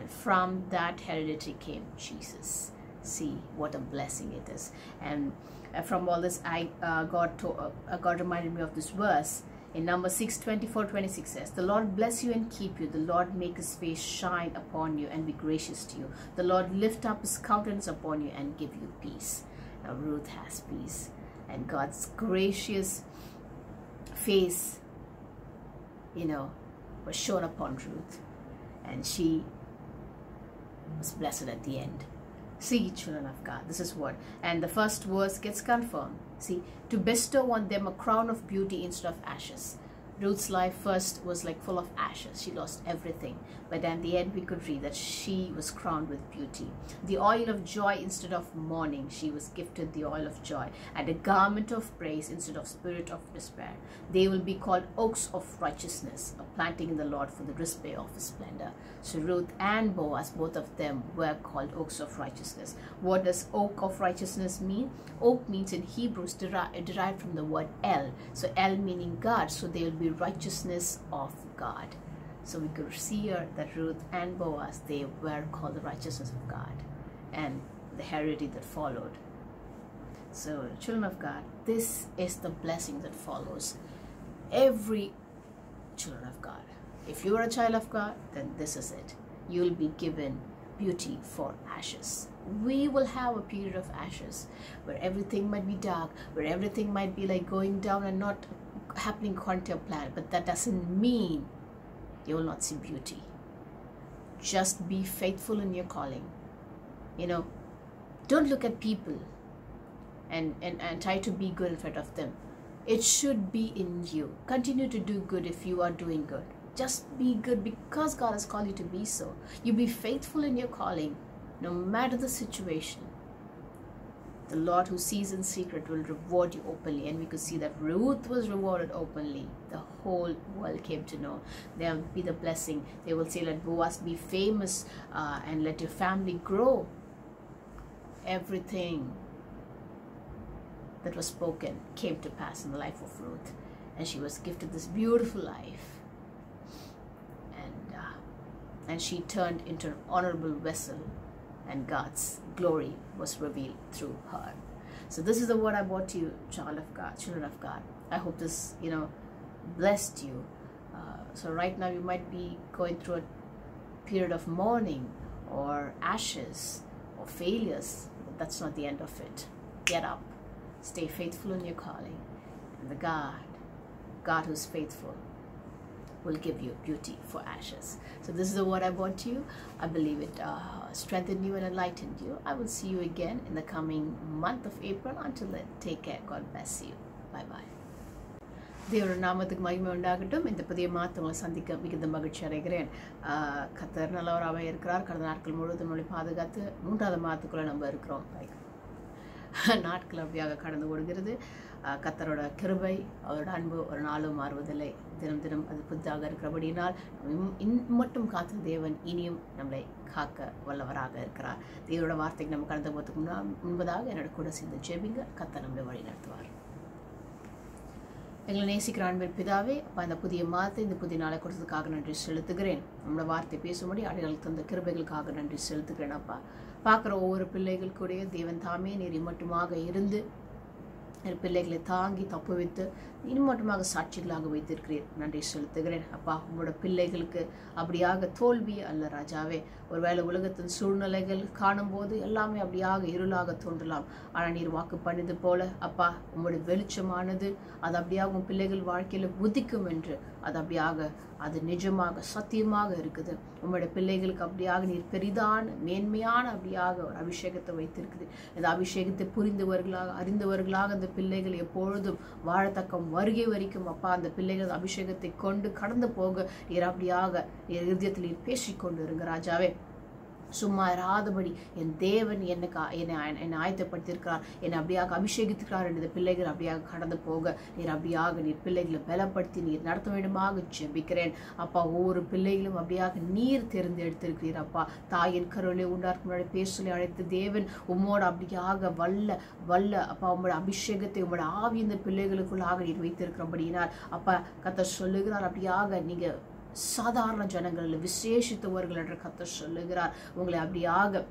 And from that heredity came Jesus. See what a blessing it is. And uh, from all this, I uh, God to, uh, God reminded me of this verse In number 6, 24, 26 says, The Lord bless you and keep you. The Lord make his face shine upon you and be gracious to you. The Lord lift up his countenance upon you and give you peace. Now Ruth has peace. And God's gracious face, you know, was shown upon Ruth. And she was blessed at the end. See, children of God, this is what. And the first verse gets confirmed. See, to bestow on them a crown of beauty instead of ashes. Ruth's life first was like full of ashes. She lost everything. But at the end, we could read that she was crowned with beauty. The oil of joy instead of mourning. She was gifted the oil of joy and a garment of praise instead of spirit of despair. They will be called oaks of righteousness, a planting in the Lord for the display of his splendor. So Ruth and Boaz, both of them were called oaks of righteousness. What does oak of righteousness mean? Oak means in Hebrews deri- derived from the word El. So El meaning God. So they will be righteousness of God. So we could see here that Ruth and Boaz, they were called the righteousness of God and the heritage that followed. So, children of God, this is the blessing that follows every children of God. If you are a child of God, then this is it. You'll be given beauty for ashes. We will have a period of ashes where everything might be dark, where everything might be like going down and not happening according plan. But that doesn't mean you will not see beauty. Just be faithful in your calling. You know, don't look at people and, and, and try to be good in front of them. It should be in you. Continue to do good if you are doing good. Just be good because God has called you to be so. You be faithful in your calling, no matter the situation. The Lord who sees in secret will reward you openly. And we could see that Ruth was rewarded openly. The whole world came to know. There will be the blessing. They will say, Let Boaz be famous uh, and let your family grow. Everything that was spoken came to pass in the life of Ruth. And she was gifted this beautiful life. And, uh, and she turned into an honorable vessel and God's glory was revealed through her. So this is the word I brought to you, child of God, children of God. I hope this, you know, blessed you. Uh, so right now you might be going through a period of mourning or ashes or failures. But that's not the end of it. Get up, stay faithful in your calling, and the God, God who's faithful, will give you beauty for ashes. So this is the word I brought to you. I believe it uh, strengthened you and enlightened you. I will see you again in the coming month of April. Until then, take care. God bless you. Bye bye. தேவர நாமத்துக்கு மகிமை உண்டாகட்டும் இந்த புதிய மாதங்களை சந்திக்க மிகுந்த மகிழ்ச்சி அடைகிறேன் கத்தர் நல்லவராக இருக்கிறார் கடந்த நாட்கள் முழுவதும் நம்மளை பாதுகாத்து மூன்றாவது மாதத்துக்குள்ளே நம்ம இருக்கிறோம் நாட்கள் அப்படியாக கடந்து ஓடுகிறது கத்தரோட கிருபை அவரோட அன்பு ஒரு நாளும் மாறுவதில்லை தினம் தினம் அது புதிதாக இருக்கிறபடியினால் இம்- இன் மட்டும் காத்த தேவன் இனியும் நம்மளை காக்க வல்லவராக இருக்கிறார். தேவரோட வார்த்தைக்கு நம்ம கடந்து போகிறதுக்கு முன்னா முன்பதாக என்னோட கூட சேர்ந்து ஜெபிங்க. கத்த நம்மளை வழி நடத்துவார். எங்களை நேசிக்கிற அன்பின் பிதாவே அப்போ அந்த புதிய மாதத்தை இந்த புதிய நாளை கொடுத்ததுக்காக நன்றி செலுத்துகிறேன். நம்மளோட வார்த்தை பேசும்படி அடையாளம் தந்த கிருபைகளுக்காக நன்றி செலுத்துகிறேன் அப்பா. பார்க்குற ஒவ்வொரு பிள்ளைகளுக்குடைய தேவன் தாமே நீர் மட்டுமாக இருந்து என் பிள்ளைகளை தாங்கி தப்பு வைத்து இன்னும் சாட்சிகளாக வைத்திருக்கிறீர் நன்றி செலுத்துகிறேன். அப்பா உங்களோட பிள்ளைகளுக்கு அப்படியாக தோல்வி அல்ல ராஜாவே. ஒருவேளை உலகத்தின் சூழ்நிலைகள் காணும்போது எல்லாமே அப்படியாக இருளாக தோன்றலாம். ஆனால் நீர் வாக்கு பண்ணது போல அப்பா உங்களுடைய வெளிச்சமானது அது அப்படியாக உன் பிள்ளைகள் வாழ்க்கையில் உதிக்கும் என்று அது அப்படியாக அது நிஜமாக சத்தியமாக இருக்குது. உங்களோட பிள்ளைகளுக்கு அப்படியாக நீர் பெரிதான மேன்மையான அப்படியாக ஒரு அபிஷேகத்தை வைத்திருக்குது. இந்த அபிஷேகத்தை புரிந்தவர்களாக அறிந்தவர்களாக அந்த பிள்ளைகள் எப்பொழுதும் வாழத்தக்கம் வருகை வரைக்கும் அப்பா அந்த பிள்ளைகள் அபிஷேகத்தை கொண்டு கடந்து போக நீர் அப்படியாக நீர் இருதயத்தில் நீர் பேசிக்கொண்டு இருங்க ராஜாவே. சும்மா இராதபடி என் தேவன் எனக்கு என்னை என்னை ஆயத்தப்படுத்தியிருக்கிறார். என்னை அப்படியாக அபிஷேகித்திருக்கிறார் என்று பிள்ளைகள் அப்படியாக கடந்து போக நீர் அப்படியாக நீர் பிள்ளைகளை பலப்படுத்தி நீர் நடத்த வேண்டுமாக ஜெபிக்கிறேன். அப்பா ஒவ்வொரு பிள்ளைகளும் அப்படியாக நீர் தேர்ந்தெடுத்திருக்கிறீர் அப்பா. தாயின் கருவிலே உண்டாருக்கு முன்னாடி பேசலை அழைத்து தேவன் உம்மோட அப்படியாக வல்ல வல்ல அப்பா உங்களோட அபிஷேகத்தை உங்களோட ஆவி இந்த பிள்ளைகளுக்குள்ளாக நீர் வைத்திருக்கிறபடியினால் அப்பா கத்த சொல்லுகிறார் அப்படியாக நீங்கள் சாதாரண ஜனங்களில் விசேஷித்தவர்கள் என்று கத்த சொல்லுகிறார். உங்களை அப்படியாக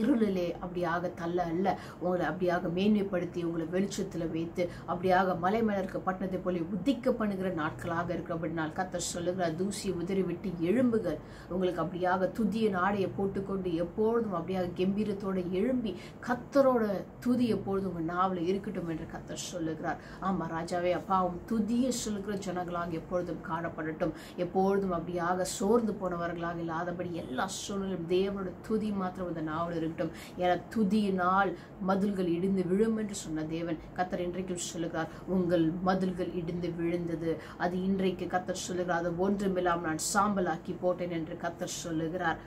இருளிலே அப்படியாக தள்ள அல்ல. உங்களை அப்படியாக மேன்மைப்படுத்தி உங்களை வெளிச்சத்தில் வைத்து அப்படியாக மலை மேல இருக்க பட்டணத்தை போல உதிக்க பண்ணுகிற நாட்களாக இருக்கிற இருக்கிறபடினால் கத்தர் சொல்லுகிற தூசியை உதறி விட்டு எழும்புகள். உங்களுக்கு அப்படியாக துதிய நாடையை போட்டுக்கொண்டு எப்பொழுதும் அப்படியாக கம்பீரத்தோட எழும்பி கத்தரோட துதி எப்பொழுதும் உங்கள் நாவில் இருக்கட்டும் என்று கத்தர் சொல்லுகிறார். ஆமாம் ராஜாவே அப்பாவும் துதியை சொல்லுகிற ஜனங்களாக எப்பொழுதும் காணப்படட்டும். எப்பொழுதும் அப்படியாக சோர்ந்து போனவர்களாக இல்லாதபடி எல்லா சூழ்நிலையும் தேவனோட துதி மாத்திரம் இந்த நாவல் இருக்கட்டும் என துதியினால் மதில்கள் இடிந்து விழும் என்று சொன்ன தேவன் கத்தர் இன்றைக்கு சொல்லுகிறார் உங்கள் மதில்கள் இடிந்து விழுந்தது. அது இன்றைக்கு கத்தர் சொல்லுகிறார். அது ஒன்றுமில்லாம் நான் சாம்பலாக்கி போட்டேன் என்று கத்தர் சொல்லுகிறார்.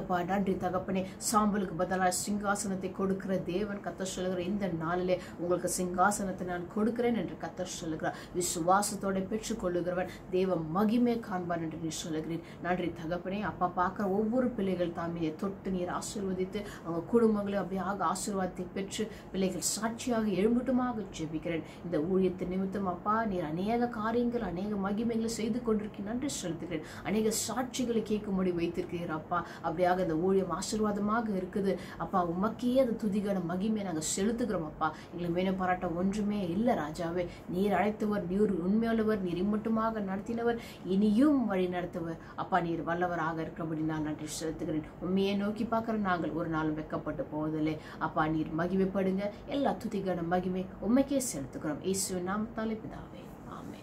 அப்பா நன்றி தகப்பனே சாம்பலுக்கு பதிலாக சிங்காசனத்தை கொடுக்கிற தேவன் கத்தர் சொல்லுகிற இந்த நாளிலே உங்களுக்கு சிங்காசனத்தை நான் கொடுக்கிறேன் என்று கத்தர் சொல்லுகிறார். விசுவாசத்தோட பெற்றுக்கொள்ளுகிறவன் தேவ மகிமை காண்பான் என்று நீ சொல்லுகிறேன் நன்றி தகப்பனே அப்பா பார்க்குற ஒவ்வொரு பிள்ளைகள் தாமியை தொட்டு நீர் ஆசீர்வதித்து அவங்க குடும்பங்களை அப்படியாக ஆசீர்வாதத்தை பெற்று பிள்ளைகள் சாட்சியாக எழும்பட்டுமாக ஜெபிக்கிறேன். இந்த ஊழியத்தின் நிமித்தம் அப்பா நீர் அநேக காரியங்கள் அநேக மகிமைகளை செய்து கொண்டிருக்கேன் நன்றி செலுத்துகிறேன். அநேக சாட்சிகளை கேட்கும்படி வைத்திருக்கிறீர் அப்பா. அப்படி அப்படியாக இந்த ஊழியம் ஆசீர்வாதமாக இருக்குது. அப்பா உமக்கே அந்த துதிகான மகிமையை நாங்கள் செலுத்துகிறோம் அப்பா. எங்களுக்கு மேலும் பாராட்ட ஒன்றுமே இல்லை ராஜாவே. நீர் அழைத்தவர் நீர் உண்மையுள்ளவர் நீர் இம்மட்டுமாக நடத்தினவர் இனியும் வழி நடத்துவர். அப்பா நீர் வல்லவராக இருக்கிறபடி நான் நன்றி செலுத்துகிறேன். உண்மையை நோக்கி பார்க்குற நாங்கள் ஒரு நாளும் வெக்கப்பட்டு போவதில்லை. அப்பா நீர் மகிமைப்படுங்க. எல்லா துதிகான மகிமை உண்மைக்கே செலுத்துகிறோம். இயேசுவின் நாம் தலைப்புதாவே ஆமே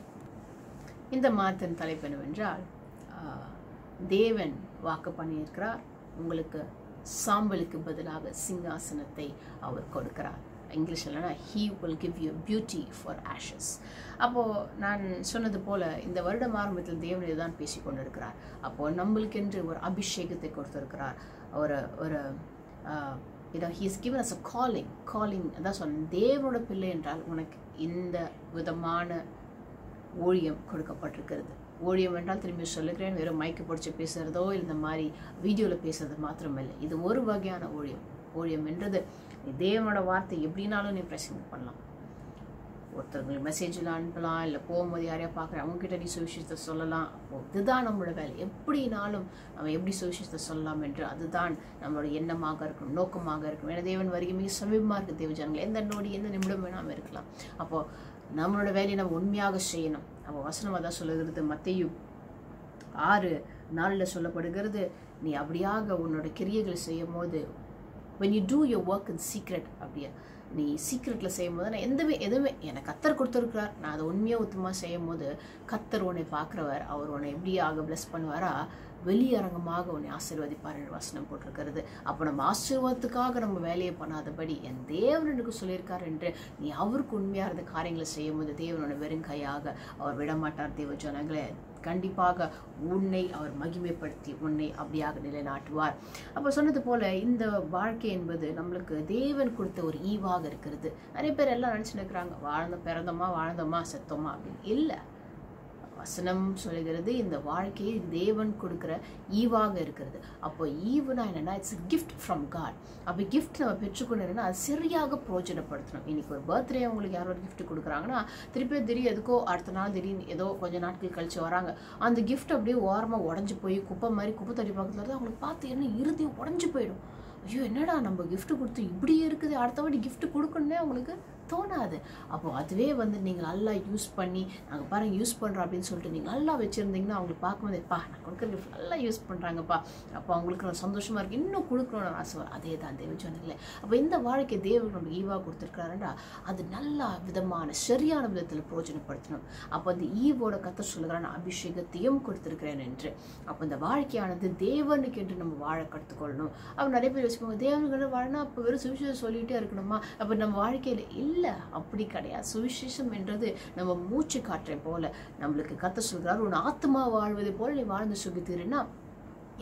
இந்த மாதத்தின் தலைப்பு என்னவென்றால் ஆஹ், தேவன் வாக்கு பண்ணியிருக்கிறார். உங்களுக்கு சாம்பலுக்கு பதிலாக சிங்காசனத்தை அவர் கொடுக்கிறார். இங்கிலீஷ் இல்லைனா he will give you beauty for ashes அப்போது நான் சொன்னது போல் இந்த வருடம் ஆரம்பத்தில் தேவனை தான் பேசி கொண்டிருக்கிறார். அப்போது நம்மளுக்கென்று ஒரு அபிஷேகத்தை கொடுத்துருக்கிறார். ஒரு ஒரு இதை he's given as a calling calling அதான் சொன்னேன் தேவனோட பிள்ளை என்றால் உனக்கு இந்த விதமான ஊழியம் கொடுக்கப்பட்டிருக்கிறது. ஊழியம் என்றால் திரும்பி சொல்லுகிறேன் வெறும் மைக்கு பிடிச்சி பேசுகிறதோ இந்த மாதிரி வீடியோவில் பேசுறது மாத்திரமில்லை. இது ஒரு வகையான ஊழியம் ஊழியம் என்றது நீ தேவனோட வார்த்தை எப்படினாலும் நீ பிரசங்கம் பண்ணலாம். ஒருத்தருக்கு மெசேஜில் அனுப்பலாம் இல்லை போகும்போது யாரையா பார்க்குற அவங்ககிட்ட நீ சுவிசேஷத்தை சொல்லலாம். அப்போ இதுதான் நம்மளோட வேலை. எப்படினாலும் நம்ம எப்படி சுவிசேஷத்தை சொல்லலாம் என்று அதுதான் நம்மளோட எண்ணமாக இருக்கும் நோக்கமாக இருக்கணும் ஏன்னா தேவன் வருகை மிக சமீபமாக இருக்குது தேவ ஜனங்கள். எந்த நோடி எந்த நிமிடம் வேணாமல் இருக்கலாம். அப்போது நம்மளோட வேலையை நம்ம உண்மையாக செய்யணும். நம்ம வசனம் அதான் சொல்லுகிறது மத்தையும் ஆறு நாளில் சொல்லப்படுகிறது நீ அப்படியாக உன்னோட கிரியைகள் செய்யும் போது when you do your work in secret அப்படியா நீ சீக்ரெட்டில் செய்யும் போது நான் எந்தவே எதுவுமே எனக்கு கத்தர் கொடுத்துருக்கிறார். நான் அதை உண்மையாக உத்தமாக செய்யும் போது கத்தர் உன்னை பார்க்குறவர் அவர் உன்னை எப்படியாக bless பண்ணுவாரா? வெளியரங்கமாக உன்னை ஆசீர்வதிப்பார் என்று வசனம் போட்டிருக்கிறது. அப்போ நம்ம ஆசீர்வாதத்துக்காக நம்ம வேலையை பண்ணாதபடி என் தேவன் எனக்கு சொல்லியிருக்கார் என்று நீ அவருக்கு உண்மையாக இருந்த காரியங்களை செய்யும் போது தேவனோட வெறும் கையாக அவர் விடமாட்டார் தேவ ஜனங்களே. கண்டிப்பாக உன்னை அவர் மகிமைப்படுத்தி உன்னை அப்படியாக நிலைநாட்டுவார். அப்போ சொன்னது போல இந்த வாழ்க்கை என்பது நம்மளுக்கு தேவன் கொடுத்த ஒரு ஈவாக இருக்கிறது. நிறைய பேர் எல்லாம் நினச்சின்னு இருக்கிறாங்க வாழ்ந்த பிறந்தோமா வாழ்ந்தோமா செத்தோமா? அப்படின்னு. இல்லை. வசனம் சொல்லுகிறது இந்த வாழ்க்கையை தேவன் கொடுக்குற ஈவாக இருக்கிறது. அப்போ ஈவுனா என்னென்னா இட்ஸ் கிஃப்ட் ஃப்ரம் காட் அப்போ கிஃப்ட் நம்ம பெற்றுக்கொண்டோம்னா அது சரியாக பிரோஜனப்படுத்தணும் இன்னைக்கு ஒரு பர்த்டே அவங்களுக்கு யாரோ ஒரு கிஃப்ட் கொடுக்குறாங்கன்னா திருப்பி திடீர் எதுக்கோ அடுத்த நாள் திடீர்னு ஏதோ கொஞ்சம் நாட்கள் கழிச்சு வராங்க. அந்த கிஃப்ட் அப்படியே ஓரமாக உடஞ்சி போய் குப்பை மாதிரி குப்பை தடி பக்கத்தில் தான் அவங்களுக்கு பார்த்து என்ன இறுதி உடஞ்சி போயிடும். ஐயோ என்னடா நம்ம கிஃப்ட் கொடுத்து இப்படி இருக்குது அடுத்த வாட்டி கிஃப்ட் கொடுக்கணுன்னே அவங்களுக்கு தோணாது. அப்போ அதுவே வந்து நீங்கள் நல்லா யூஸ் பண்ணி நாங்கள் பாருங்கள் யூஸ் பண்ணுறோம் அப்படின்னு சொல்லிட்டு நீங்கள் நல்லா வச்சுருந்தீங்கன்னா அவங்களுக்கு பார்க்கும்போது பா நான் கொடுக்குற நல்லா யூஸ் பண்ணுறாங்கப்பா அப்போ அவங்களுக்கு நான் சந்தோஷமாக இருக்குது இன்னும் கொடுக்கணும்னு ஆசை வரும். அதே தான் தேவ சொன்னீங்களே அப்போ இந்த வாழ்க்கை தேவன் நம்ம ஈவா கொடுத்துருக்காருன்னா அது நல்லா விதமான சரியான விதத்தில் பிரோஜனப்படுத்தணும் அப்போ அந்த ஈவோட கத்தை சொல்லுகிறான் நான் அபிஷேகத்தையும் கொடுத்துருக்கிறேன் என்று. அப்போ இந்த வாழ்க்கையானது தேவனுக்கு என்று நம்ம வாழ கற்றுக்கொள்ளணும். அப்போ நிறைய பேர் வச்சுக்கோங்க தேவனுக்கு வாழனா அப்போ வெறும் சுவிசேஷம் சொல்லிகிட்டே இருக்கணுமா? அப்போ நம்ம வாழ்க்கையில் இல்லை அப்படி கிடையாது. சுவிசேஷம் என்றது நம்ம மூச்சு காற்றை போல. நம்மளுக்கு கத்த சொல்கிறார் உன் ஆத்மா வாழ்வது போல நீ வாழ்ந்து சுகித்தீருன்னா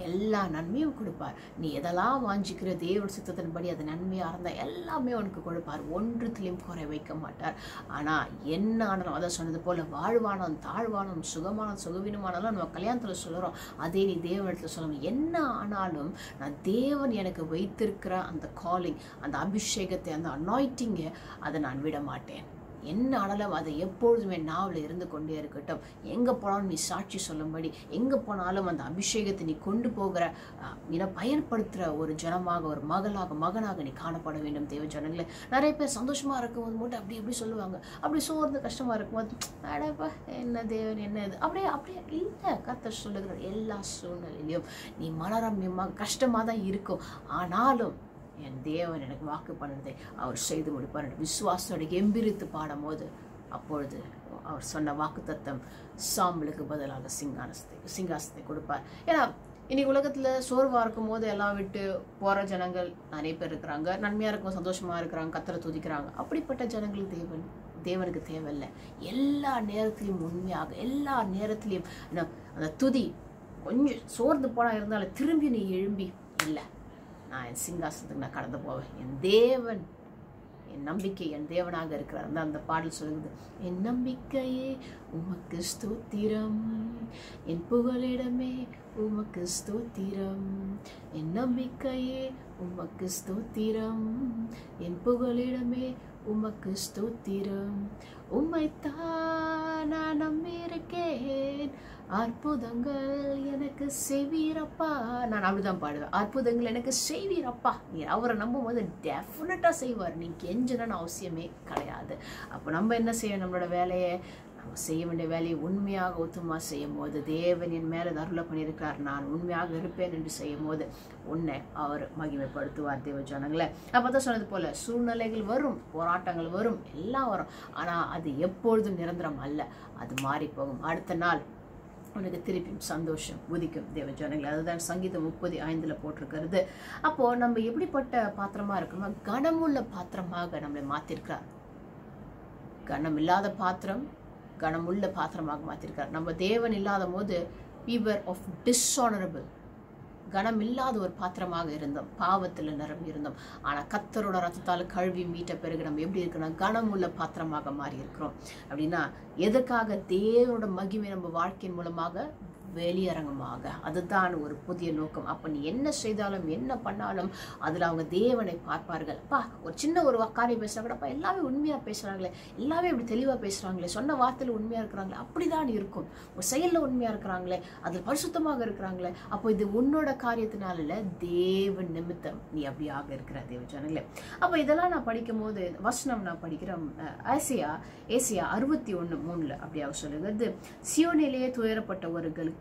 எல்லா நன்மையும் கொடுப்பார். நீ எதெல்லாம் வாஞ்சிக்கிற தேவன் சித்தத்தின்படி அது நன்மையாக இருந்தால் எல்லாமே உனக்கு கொடுப்பார். ஒன்றுத்திலையும் குறை வைக்க மாட்டார். ஆனால் என்ன ஆனாலும் அதை சொன்னது போல் வாழ்வானம் தாழ்வானம் சுகமானம் சுகவீனமானாலும் நம்ம கல்யாணத்தில் சொல்கிறோம் அதே நீ தேவனிடத்தில் சொல்லணும். என்ன ஆனாலும் நான் தேவன் எனக்கு வைத்திருக்கிற அந்த காலிங் அந்த அபிஷேகத்தை அந்த அனாய்ட்டிங்கை அதை நான் விட மாட்டேன் என்ன ஆனாலும் அது எப்பொழுதுமே நாவில் இருந்து கொண்டே இருக்கட்டும். எங்கே போனாலும் நீ சாட்சி சொல்லும்படி எங்கே போனாலும் அந்த அபிஷேகத்தை நீ கொண்டு போகிற நீ பயன்படுத்துகிற ஒரு ஜனமாக ஒரு மகளாக மகனாக நீ காணப்பட வேண்டும் தேவ ஜனங்களே. நிறைய பேர் சந்தோஷமாக இருக்கும்போது மட்டும் அப்படி இப்படி சொல்லுவாங்க. அப்படி சோர்ந்து கஷ்டமாக இருக்கும்போது அடப்பா என்ன தேவன் என்ன இது? அப்படியே அப்படியே இல்லை கத்தர் சொல்லுகிற எல்லா சூழ்நிலையிலையும் நீ மனரம்யமாக கஷ்டமாக தான் இருக்கும். ஆனாலும் என் தேவன் எனக்கு வாக்கு பண்ணதை அவர் செய்து முடிப்பார் என்று விசுவாசத்தோட எம்பிரித்து பாடும்போது அப்பொழுது அவர் சொன்ன வாக்கு தத்தம் சாம்பலுக்கு பதிலாக சிங்காசத்தை சிங்காசத்தை கொடுப்பார். ஏன்னா இன்னைக்கு உலகத்தில் சோர்வாக இருக்கும் போது எல்லாம் விட்டு போகிற ஜனங்கள் நிறைய பேர் இருக்கிறாங்க. நன்மையாக இருக்கும் சந்தோஷமாக இருக்கிறாங்க கத்தரை துதிக்கிறாங்க. அப்படிப்பட்ட ஜனங்கள் தேவன் தேவனுக்கு தேவையில்லை. எல்லா நேரத்திலையும் உண்மையாக எல்லா நேரத்திலையும் அந்த துதி கொஞ்சம் சோர்ந்து போனால் இருந்தாலும் திரும்பி நீ எழும்பி இல்லை. நான் என் சிங்காசனத்துக்கு நான் கடந்து போவேன். என் தேவன் என் நம்பிக்கை என் தேவனாக இருக்கிறார். அந்த அந்த பாடல் சொல்லுது என் நம்பிக்கையே உமக்கு ஸ்தோத்திரம். என் புகழிடமே உமக்கு ஸ்தோத்திரம். என் நம்பிக்கையே உமக்கு ஸ்தோத்திரம். என் புகழிடமே உமக்கு ஸ்தோத்திரம். உம்மைத்தான் நான் நம்பியிருக்கேன். அற்புதங்கள் எனக்கு செய்வீரப்பா. நான் அப்படிதான் பாடுவேன். அற்புதங்கள் எனக்கு செய்வீரப்பா. நீ அவரை நம்பும் போது டெஃபினட்டாக செய்வார். நீ கெஞ்சணும்னு அவசியமே கிடையாது. அப்போ நம்ம என்ன செய்யணும்? நம்மளோட வேலையை நம்ம செய்ய வேண்டிய வேலையை உண்மையாக ஒத்துமா செய்யும் போது தேவன் என் மேலே அருளை பண்ணியிருக்கிறார். நான் உண்மையாக இருப்பேன் என்று செய்யும் போது உன்னை அவர் மகிமைப்படுத்துவார் தேவ ஜனங்களை. அப்போ தான் சொன்னது போல் சூழ்நிலைகள் வரும் போராட்டங்கள் வரும் எல்லாம் வரும். ஆனால் அது எப்பொழுதும் நிரந்தரம் அல்ல. அது மாறி போகும். அடுத்த நாள் உனக்கு திருப்பியும் சந்தோஷம் உதிக்கும். தேவ ஜனங்கள் அதுதான் சங்கீதம் முப்பது ஐந்தில் போட்டிருக்கிறது. அப்போது நம்ம எப்படிப்பட்ட பாத்திரமாக இருக்கோமோ கனமுள்ள பாத்திரமாக நம்மளை மாற்றிருக்கிறார் கனம் இல்லாத பாத்திரம் கனமுள்ள பாத்திரமாக மாத்திருக்கார் நம்ம தேவன் இல்லாத போது வி ஆஃப் of dishonorable. கனமில்லாத ஒரு பாத்திரமாக இருந்தோம். பாவத்தில் நிரம்பி இருந்தோம். ஆனா கத்தரோட ரத்தத்தால் கழுவி மீட்ட பிறகு நம்ம எப்படி இருக்கணும்? கனம் உள்ள பாத்திரமாக மாறி இருக்கிறோம் அப்படின்னா எதற்காக தேவனோட மகிமை நம்ம வாழ்க்கையின் மூலமாக வெளியரங்கமாக. அதுதான் ஒரு புதிய நோக்கம். அப்போ நீ என்ன செய்தாலும் என்ன பண்ணாலும் அதில் அவங்க தேவனை பார்ப்பார்கள். அப்பா ஒரு சின்ன ஒரு காரியம் பேசுகிறாங்க கூட அப்பா எல்லாமே உண்மையாக பேசுகிறாங்களே எல்லாமே இப்படி தெளிவாக பேசுகிறாங்களே சொன்ன வார்த்தையில் உண்மையாக இருக்கிறாங்களே. அப்படிதான் இருக்கும். ஒரு செயலில் உண்மையாக இருக்கிறாங்களே. அதில் பரிசுத்தமாக இருக்கிறாங்களே. அப்போ இது உன்னோட காரியத்தினால தேவ நிமித்தம் நீ அப்படியாக இருக்கிற தேவ ஜனங்களே. அப்போ இதெல்லாம் நான் படிக்கும் போது வசனம் நான் படிக்கிறேன் ஆசியா ஏசியா அறுபத்தி ஒன்று மூணில் அப்படியாக சொல்லுகிறது. சியோனிலேயே துயரப்பட்டவர்களுக்கு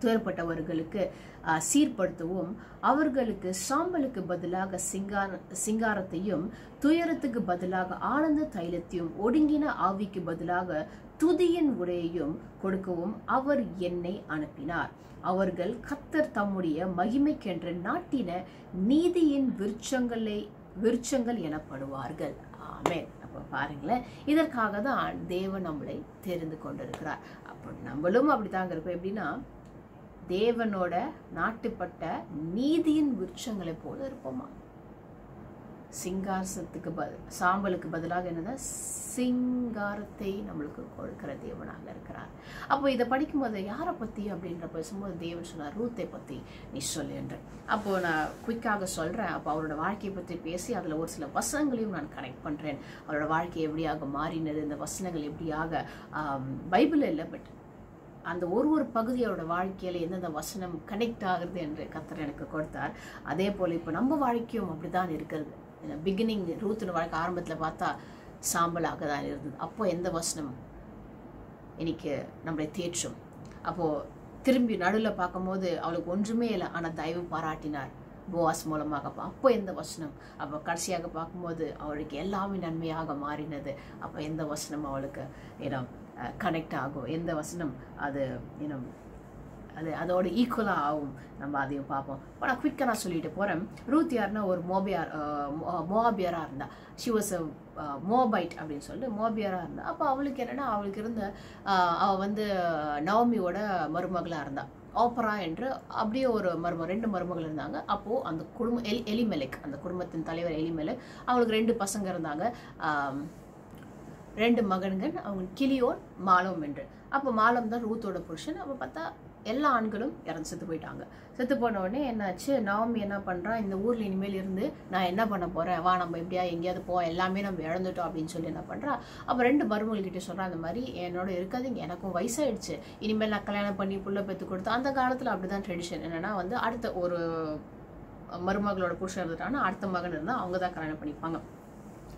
துயரப்பட்டவர்களுக்கு அஹ், சீர்படுத்தவும். அவர்களுக்கு சாம்பலுக்கு பதிலாக சிங்கார சிங்காரத்தையும் துயரத்துக்கு பதிலாக ஆனந்த தைலத்தையும் ஒடுங்கின ஆவிக்கு பதிலாக துதியின் உரையையும் கொடுக்கவும் அவர் என்னை அனுப்பினார். அவர்கள் கத்தர் தம்முடைய மகிமைக்கென்று நாட்டின நீதியின் விருட்சங்களை விருட்சங்கள் எனப்படுவார்கள். ஆமேன். அப்போ பாருங்களேன். இதற்காக தான் தேவன் நம்மளை தெரிந்து கொண்டிருக்கிறார். அப்போ நம்மளும் அப்படித்தாங்க இருக்கோம். எப்படின்னா தேவனோட நாட்டுப்பட்ட நீதியின் விருட்சங்களை போல இருப்போமா? சிங்காசத்துக்கு பதில் சாம்பலுக்கு பதிலாக என்னது? சிங்காரத்தை நம்மளுக்கு கொடுக்கிற தேவனாக இருக்கிறார். அப்போ இதை படிக்கும்போது யாரை பற்றி அப்படின்ற பேசும்போது தேவன் சொன்னார் ரூத்தை பற்றி நீ சொல்லு என்று. அப்போது நான் குயிக்காக சொல்கிறேன் அப்போ அவரோட வாழ்க்கையை பற்றி பேசி அதில் ஒரு சில வசனங்களையும் நான் கனெக்ட் பண்ணுறேன் அவரோட வாழ்க்கை எப்படியாக மாறினது இந்த வசனங்கள் எப்படியாக பைபிளில் பைபிள் இல்லை பட் அந்த ஒரு ஒரு பகுதி அவரோட வாழ்க்கையில் எந்தெந்த வசனம் கனெக்ட் ஆகுது என்று கத்தர் எனக்கு கொடுத்தார். அதே போல் இப்போ நம்ம வாழ்க்கையும் அப்படிதான் இருக்கிறது. பிகினிங் ரூத்தின் வாழ்க்கை ஆரம்பத்தில் பார்த்தா சாம்பலாக தான் இருந்தது. அப்போ எந்த வசனம் இன்னைக்கு நம்மளை தேற்றும். அப்போது திரும்பி நடுவில் பார்க்கும்போது அவளுக்கு ஒன்றுமே இல்லை. ஆனால் தயவு பாராட்டினார் போவாஸ் மூலமாக. அப்போ அப்போ எந்த வசனம்? அப்போ கடைசியாக பார்க்கும்போது அவளுக்கு எல்லாமே நன்மையாக மாறினது. அப்போ எந்த வசனம் அவளுக்கு இனம் கனெக்ட் ஆகும்? எந்த வசனம் அது இனம் அது அதோட ஈக்குவலாக ஆகும். நம்ம அதையும் பார்ப்போம். இப்போ நான் குயிக்காக நான் சொல்லிட்டு போகிறேன் ரூத் யாருன்னா ஒரு மோபியார் மோபியராக இருந்தா. ஷி வாஸ் அ மோபைட் அப்படின்னு சொல்லிட்டு மோபியராக இருந்தா. அப்போ அவளுக்கு என்னென்னா அவளுக்கு இருந்த அவள் வந்து நவமியோட மருமகளாக இருந்தா. ஆப்பரா என்று அப்படியே ஒரு மரும ரெண்டு மருமகள் இருந்தாங்க. அப்போது அந்த குடும்பம் எலி எலிமெலக் அந்த குடும்பத்தின் தலைவர் எலிமெலக் அவங்களுக்கு ரெண்டு பசங்க இருந்தாங்க. ரெண்டு மகன்கள் அவங்க கிளியோன் மாலோம் என்று. அப்போ மாலம் தான் ரூத்தோட புருஷன். அப்போ பார்த்தா எல்லா ஆண்களும் இறந்து செத்து போயிட்டாங்க. செத்து போன உடனே என்னாச்சு? நவமி என்ன பண்ணுறான் இந்த ஊரில் இனிமேல் இருந்து நான் என்ன பண்ண போகிறேன் வா நம்ம எப்படியா எங்கேயாவது போ எல்லாமே நம்ம இழந்துட்டோம் அப்படின்னு சொல்லி என்ன பண்ணுறா அப்போ ரெண்டு மருமகள் கிட்டே சொல்றா அந்த மாதிரி என்னோட இருக்காதுங்க எனக்கும் வயசாயிடுச்சு. இனிமேல் நான் கல்யாணம் பண்ணி புள்ள பெற்று கொடுத்து அந்த காலத்தில் அப்படி தான் ட்ரெடிஷன் என்னென்னா வந்து அடுத்த ஒரு மருமகளோட புருஷன் இருந்துட்டாங்கன்னா அடுத்த மகன் இருந்தால் அவங்க தான் கல்யாணம் பண்ணிப்பாங்க.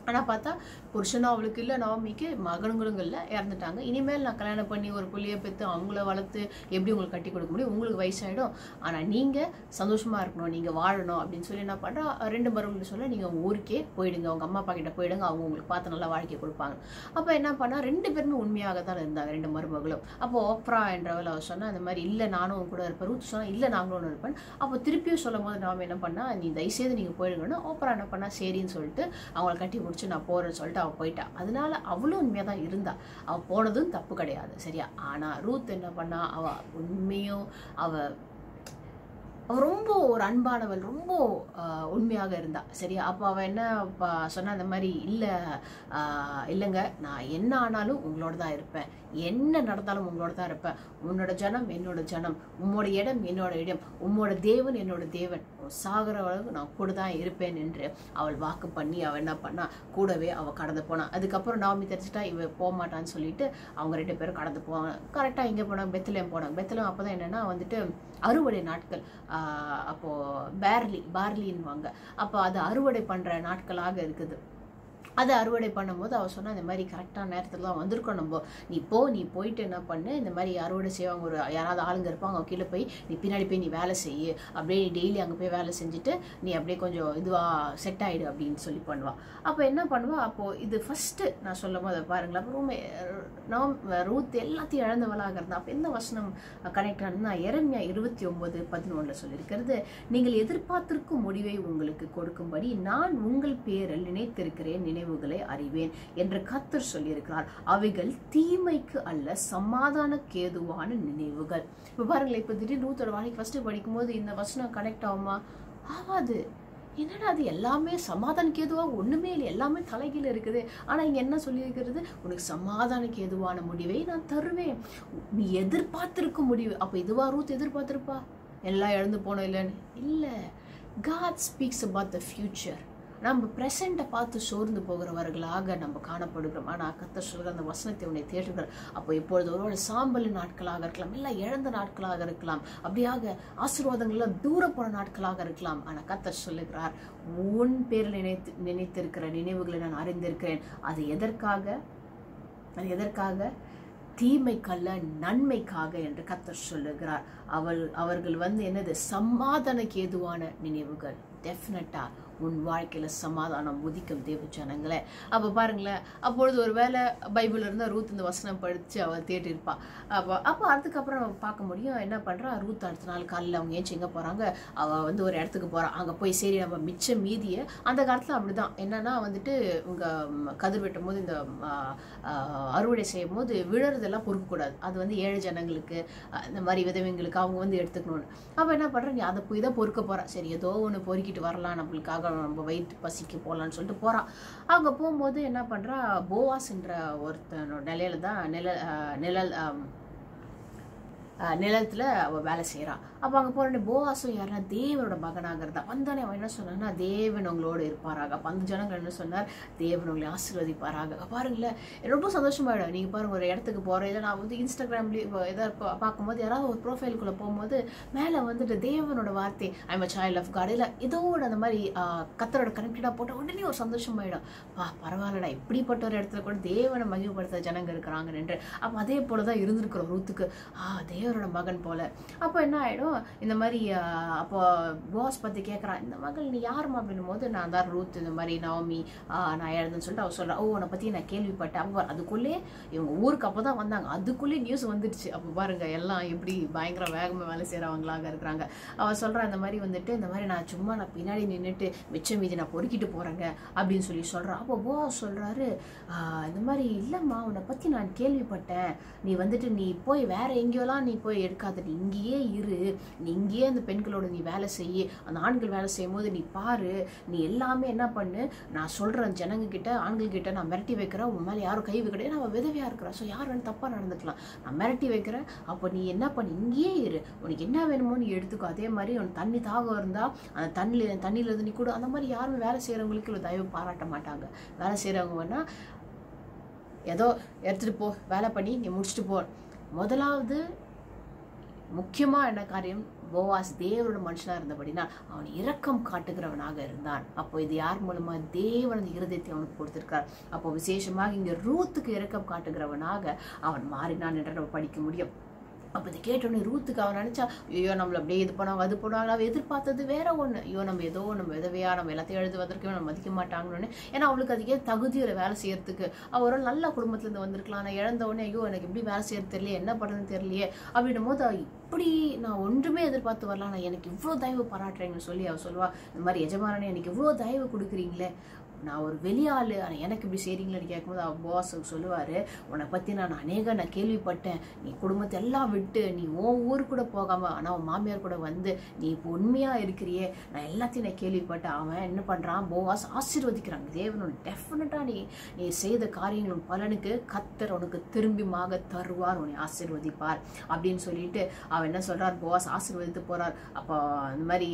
ஆனால் பார்த்தா புருஷனும் அவளுக்கு இல்லை நவமிக்கு மகனுங்களும் இல்லை இறந்துட்டாங்க. இனிமேல் நான் கல்யாணம் பண்ணி ஒரு புள்ளைய பெற்று அவங்கள வளர்த்து எப்படி உங்களுக்கு கட்டி கொடுக்க முடியும்? உங்களுக்கு வயசாயிடும். ஆனால் நீங்கள் சந்தோஷமாக இருக்கணும் நீங்கள் வாழணும் அப்படின்னு சொல்லி என்ன பண்ணுறா ரெண்டு மருமகள் சொல்ல நீங்கள் உங்கள் ஊருக்கே போயிடுங்க. அவங்க அம்மா அப்பா கிட்ட போயிடுங்க. அவங்க உங்களுக்கு பார்த்து நல்லா வாழ்க்கை கொடுப்பாங்க. அப்போ என்ன பண்ணால் ரெண்டு பேருமே உண்மையாக தான் இருந்தாங்க ரெண்டு மருமகளும். அப்போ ஓப்ரா என்றவள் அவர் சொன்னால் அந்த மாதிரி இல்லை நானும் கூட இருப்பேன். ரூத் சொன்னால் இல்லை நாங்களும் ஒன்று இருப்பேன். அப்போ திருப்பியும் சொல்லும் போது நாம என்ன பண்ணால் நீ தயவுசெய்து நீங்கள் போயிடுங்கன்னா ஓப்ரா என்ன பண்ணால் சரின்னு சொல்லிட்டு அவங்கள கட்டி முடிச்சு நான் போகிறேன்னு சொல்லிட்டு அவள் போயிட்டா. அதனால அவளும் உண்மையாக தான் இருந்தா. அவள் போனதும் தப்பு கிடையாது. சரியா? ஆனால் ரூத் என்ன பண்ணா? அவள் உண்மையும் அவள் ரொம்ப ஒரு அன்பானவள் ரொம்ப உண்மையாக இருந்தா. சரியா? அப்போ அவள் என்ன ப- சொன்னா அந்த மாதிரி இல்லை இல்லைங்க. நான் என்ன ஆனாலும் உங்களோட தான் இருப்பேன். என்ன நடந்தாலும் உங்களோட தான் இருப்பேன். உன்னோட ஜனம் என்னோட ஜனம். உம்மோட இடம் என்னோட இடம். உம்மோட தேவன் என்னோட தேவன். சாகிற அளவுக்கு நான் கூட தான் இருப்பேன் என்று அவள் வாக்கு பண்ணி அவள் என்ன பண்ணா கூடவே அவள் கடந்து போனான் அதுக்கப்புறம் நாமி தெரிஞ்சுட்டா இவ போக மாட்டான்னு சொல்லிட்டு அவங்க ரெண்டு பேரும் கடந்து போவாங்க. கரெக்டாக எங்கே போனாங்க பெத்திலேயும் போனாங்க. பெத்தலேம் அப்போ தான் என்னன்னா வந்துட்டு அறுவடை நாட்கள் அப்போது பேர்லி பார்லின்வாங்க அப்போ அது அறுவடை பண்ணுற நாட்களாக இருக்குது. அதை அறுவடை பண்ணும்போது அவள் சொன்னால் இந்த மாதிரி கரெக்டான நேரத்தில் தான் வந்திருக்கோம் நம்ம. நீ போ நீ போயிட்டு என்ன பண்ணு? இந்த மாதிரி அறுவடை செய்வாங்க. ஒரு யாராவது ஆளுங்க இருப்பாங்க அவங்க கீழே போய் நீ பின்னாடி போய் நீ வேலை செய்யு. அப்படியே டெய்லி அங்கே போய் வேலை செஞ்சுட்டு நீ அப்படியே கொஞ்சம் இதுவாக செட் ஆகிடு அப்படின்னு சொல்லி பண்ணுவாள் அப்போ என்ன பண்ணுவாள் அப்போது இது ஃபஸ்ட்டு நான் சொல்லும் போது பாருங்களேன். அப்போ ரூமே நாம் ரூத் எல்லாத்தையும் இழந்தவளாக அப்போ எந்த வசனம் கனெக்ட் ஆனதுன்னா இறங்கியா இருபத்தி ஒம்பது பதினொன்றில் சொல்லியிருக்கிறது நீங்கள் எதிர்பார்த்திருக்கும் முடிவை உங்களுக்கு கொடுக்கும்படி நான் உங்கள் பேரில் நினைத்திருக்கிறேன் நினைவு நினைவுகளை அறிவேன் என்று கத்தர் சொல்லியிருக்கிறார். அவைகள் தீமைக்கு அல்ல சமாதான கேதுவான நினைவுகள். இப்போ பாருங்களேன் இப்போ திடீர்னு நூத்தோட வாழ்க்கை ஃபர்ஸ்ட் படிக்கும்போது இந்த வசனம் கனெக்ட் ஆகுமா? ஆகாது. என்னடா அது எல்லாமே சமாதானக்கு கேதுவாக ஒன்றுமே இல்லை எல்லாமே தலைகீழ இருக்குது. ஆனால் இங்கே என்ன சொல்லியிருக்கிறது? உனக்கு சமாதானக்கு கேதுவான முடிவை நான் தருவேன். நீ எதிர்பார்த்துருக்க முடிவு. அப்போ இதுவா ரூத் எதிர்பார்த்திருப்பா? எல்லாம் இழந்து போனோம் இல்லைன்னு? இல்லை. God speaks about the future நம்ம ப்ரெசண்ட்டை பார்த்து சோர்ந்து போகிறவர்களாக நம்ம காணப்படுகிறோம். ஆனால் கத்த சொல்கிற அந்த வசனத்தை உன்னை தேடுகிறார். அப்போ இப்பொழுது ஒருவேளை சாம்பல் நாட்களாக இருக்கலாம் இல்லை இழந்த நாட்களாக இருக்கலாம் அப்படியாக ஆசீர்வாதங்கள்லாம் தூர போன நாட்களாக இருக்கலாம். ஆனால் கத்தர் சொல்லுகிறார் உன் பேரில் நினைத்து நினைத்திருக்கிற நினைவுகளை நான் அறிந்திருக்கிறேன். அது எதற்காக? அது எதற்காக? தீமைக்கல்ல நன்மைக்காக என்று கத்தர் சொல்லுகிறார். அவள் அவர்கள் வந்து என்னது? சமாதானக்கு ஏதுவான நினைவுகள். டெஃபினட்டாக உன் வாழ்க்கையில் சமாதானம் உதிக்கும் தேவ ஜனங்களே. அப்போ பாருங்களேன் அப்பொழுது ஒரு வேளை பைபிள் இருந்தால் ரூத் இந்த வசனம் படித்து அவள் தேடிருப்பா அப்போ அப்போ அதுக்கப்புறம் நம்ம பார்க்க முடியும் என்ன பண்ணுறா ரூத் அடுத்த நாள் காலையில் அவங்க ஏன் எங்கே போகிறாங்க அவள் வந்து ஒரு இடத்துக்கு போகிறான் அங்கே போய் சரி நம்ம மிச்ச மீதியை அந்த காலத்துல அப்படிதான். என்னென்னா வந்துட்டு உங்கள் கதிர் வெட்டும் போது இந்த அறுவடை செய்யும் போது விழறதெல்லாம் பொறுக்கக்கூடாது. அது வந்து ஏழை ஜனங்களுக்கு இந்த மாதிரி விதவைங்களுக்கு அவங்க வந்து எடுத்துக்கணும்னு. அப்போ என்ன பண்ற? நீ அதை போய் தான் பொறுக்க போறா. சரி ஏதோ ஒன்று பொறுக்கிட்டு வரலாம் நம்மளுக்காக நம்ம வயிற்று பசிக்கு போகலான்னு சொல்லிட்டு போகிறான் அங்கே போகும்போது என்ன பண்றா? போவாஸ்ன்ற ஒருத்தனோட நிலையில தான் நிழல் நிழல் நிழலத்தில் அவள் வேலை செய்கிறாள் அப்போ அங்கே போகிற போவாசும் யாருன்னா தேவனோட மகனாக இருந்தா வந்தோடனே அவன் என்ன சொன்னான்னா தேவன் உங்களோடு இருப்பாராக. அப்போ அந்த ஜனங்கள் என்ன சொன்னார்? தேவன் உங்களை ஆசீர்வதிப்பாராக. பாருங்களேன் ரொம்ப சந்தோஷமாயிடும். நீங்கள் பாருங்கள் ஒரு இடத்துக்கு போகிற இல்லை நான் வந்து இன்ஸ்டாகிராம்லேயும் எதாவது பார்க்கும்போது யாராவது ஒரு ப்ரொஃபைலுக்குள்ளே போகும்போது மேலே வந்துட்டு தேவனோட வார்த்தை I'm a child of God இல்லை இதோட அந்த மாதிரி கத்தரோட கனெக்டடாக போட்ட உடனே ஒரு சந்தோஷமாயிடும். பா பரவாயில்லடா இப்படிப்பட்ட ஒரு இடத்துல கூட தேவனை மகிழ்படுத்த ஜனங்க இருக்கிறாங்க என்று. அப்போ அதே போல தான் இருந்திருக்கிறோம் ரூத்துக்கு ஆ தேவனோட மகன் போல. அப்போ என்ன ஆகிடும் ஆயிடும் இந்த மாதிரி அப்போ பாஸ் பற்றி கேட்குறான் இந்த மகள் நீ யாருமா அப்படின்னும் போது நான் தான் ரூத் இந்த மாதிரி நவமி நான் எழுதுன்னு சொல்லிட்டு அவ சொல்கிறா ஓ உன்னை பற்றி நான் கேள்விப்பட்டேன். அப்போ அதுக்குள்ளே இவங்க ஊருக்கு அப்போ தான் வந்தாங்க. அதுக்குள்ளேயே நியூஸ் வந்துடுச்சு. அப்போ பாருங்க எல்லாம் எப்படி பயங்கர வேகமாக வேலை செய்கிறவங்களாக இருக்கிறாங்க. அவ சொல்கிறா இந்த மாதிரி வந்துட்டு இந்த மாதிரி நான் சும்மா நான் பின்னாடி நின்றுட்டு மிச்சம் மீதி நான் பொறுக்கிட்டு போகிறேங்க அப்படின்னு சொல்லி சொல்கிறான் அப்போ பாஸ் சொல்கிறாரு இந்த மாதிரி இல்லைம்மா உன்னை பற்றி நான் கேள்விப்பட்டேன். நீ வந்துட்டு நீ போய் வேற எங்கேயோலாம் நீ போய் எடுக்காத. இங்கேயே இரு. நீ இங்கேயே அந்த பெண்களோட நீ வேலை செய் அந்த ஆண்கள் வேலை செய்யும் போது நீ பாரு நீ எல்லாமே என்ன பண்ணு? நான் சொல்கிறேன் ஜனங்க கிட்ட ஆண்கள் கிட்ட நான் மிரட்டி வைக்கிறேன். உன் மேலே யாரும் கை வைக்கிறேன் நான் விதவையாக இருக்கிறேன். ஸோ யார் வேணும் தப்பாக நடந்துக்கலாம். நான் மிரட்டி வைக்கிறேன். அப்போ நீ என்ன பண்ணு? இங்கேயே இரு. உனக்கு என்ன வேணுமோ நீ எடுத்துக்கோ. அதே மாதிரி உனக்கு தண்ணி தாகம் இருந்தால் அந்த தண்ணியில் தண்ணியில் இருந்து நீ கூட. அந்த மாதிரி யாருமே வேலை செய்கிறவங்களுக்கு இல்லை தயவு பாராட்ட மாட்டாங்க. வேலை செய்கிறவங்க வேணால் ஏதோ எடுத்துட்டு போ. வேலை பண்ணி நீ முடிச்சுட்டு போ. முதலாவது முக்கியமா என்ன காரியம்? போவாஸ் தேவனோட மனுஷனாக இருந்தபடினா அவன் இரக்கம் காட்டுகிறவனாக இருந்தான். அப்போ இது யார் மூலமா? தேவனது இருதயத்தை அவனுக்கு கொடுத்துருக்கார் அப்போ விசேஷமாக இங்க ரூத்துக்கு இரக்கம் காட்டுகிறவனாக அவன் மாறினான் என்று நம்ம படிக்க முடியும். அப்போ இதை கேட்டோடனே ரூத்துக்கு அவன் நினச்சா ஐயோ நம்மளை அப்படியே இது பண்ணுவாங்க அது பண்ணுவாங்க அவள் எதிர்பார்த்தது வேற ஒன்று ஐயோ நம்ம ஏதோ நம்ம விதவையா நம்ம எல்லாத்தையும் எழுதி நம்ம மதிக்க மாட்டாங்கன்னு. ஏன்னா அவளுக்கு அதுக்கே தகுதியில் வேலை செய்யறதுக்கு? அவள் ஒரு நல்ல குடும்பத்துலேருந்து வந்திருக்கலாம். நான் இழந்தவொடனே ஐயோ எனக்கு எப்படி வேலை செய்யறது தெரியலையே என்ன பண்ணுறதுன்னு தெரியலையே அப்படின்னும் போது இப்படி நான் ஒன்றுமே எதிர்பார்த்து வரலாம் நான் எனக்கு இவ்வளோ தயவு பாராட்டுறேங்கன்னு சொல்லி அவள் சொல்லுவா இந்த மாதிரி எஜமானே எனக்கு இவ்வளோ தயவு கொடுக்குறீங்களே நான் ஒரு வெளியாள். ஆனால் எனக்கு இப்படி செய்றீங்களேன்னு கேட்கும்போது அவன் பாஸ் சொல்லுவார் உன்னை பற்றி நான் அநேக நான் கேள்விப்பட்டேன். நீ குடும்பத்தை எல்லாம் விட்டு நீ உன் ஊர் கூட போகாமல் ஆனால் உன் மாமியார் கூட வந்து நீ இப்போ உண்மையாக இருக்கிறியே. நான் எல்லாத்தையும் நான் கேள்விப்பட்டேன். அவன் என்ன பண்ணுறான் போவாஸ் ஆசீர்வதிக்கிறாங்க தேவனோட டெஃபினட்டாக நீ நீ செய்த காரியங்களும் பலனுக்கு கத்தர் உனக்கு திரும்பிமாக தருவார் உன்னை ஆசீர்வதிப்பார். அப்படின்னு சொல்லிட்டு அவன் என்ன சொல்கிறார் போவாஸ் ஆசீர்வதித்து போகிறார் அப்போ இந்த மாதிரி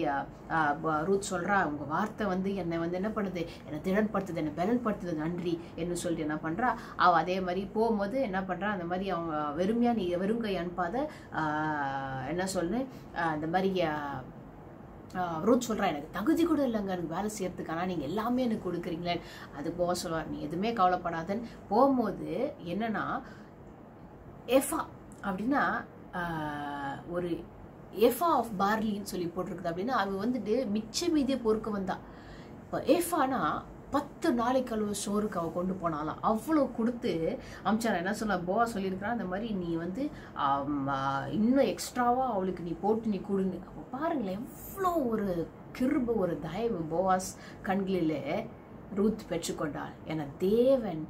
ரூத் சொல்கிறா உங்கள் வார்த்தை வந்து என்னை வந்து என்ன பண்ணுது? என்னை திடன்படுத்துது என்னை பலன்படுத்துது நன்றி என்று சொல்லிட்டு என்ன பண்ணுறா அவள் அதே மாதிரி போகும்போது என்ன பண்ணுறா அந்த மாதிரி அவங்க வெறுமையா நீ வெறுங்கை அனுப்பாத என்ன சொல்லு அந்த இந்த மாதிரி ரூத் சொல்கிறா எனக்கு தகுதி கூட இல்லைங்க எனக்கு வேலை செய்யறதுக்கு ஆனால் நீங்கள் எல்லாமே எனக்கு கொடுக்குறீங்களே அது போக சொல்லுவார் நீ எதுவுமே கவலைப்படாதன்னு. போகும்போது என்னன்னா எஃபா அப்படின்னா ஒரு எஃபா ஆஃப் பார்லின்னு சொல்லி போட்டிருக்குது அப்படின்னா அவள் வந்துட்டு மிச்ச மீதிய பொறுக்க வந்தா. இப்போ எஃபானா பத்து நாளைக்கு அளவு சோறுக்கு அவள் கொண்டு போனாலாம் அவ்வளோ கொடுத்து அமிச்சாரா? என்ன சொல்ல போவா சொல்லியிருக்கிறான் அந்த மாதிரி நீ வந்து இன்னும் எக்ஸ்ட்ராவாக அவளுக்கு நீ போட்டு நீ கொடுங்க அப்போ பாருங்களேன் எவ்வளோ ஒரு கிருப ஒரு தயவு போவாஸ் கண்களிலே ரூத் பெற்றுக்கொண்டாள். என தேவன்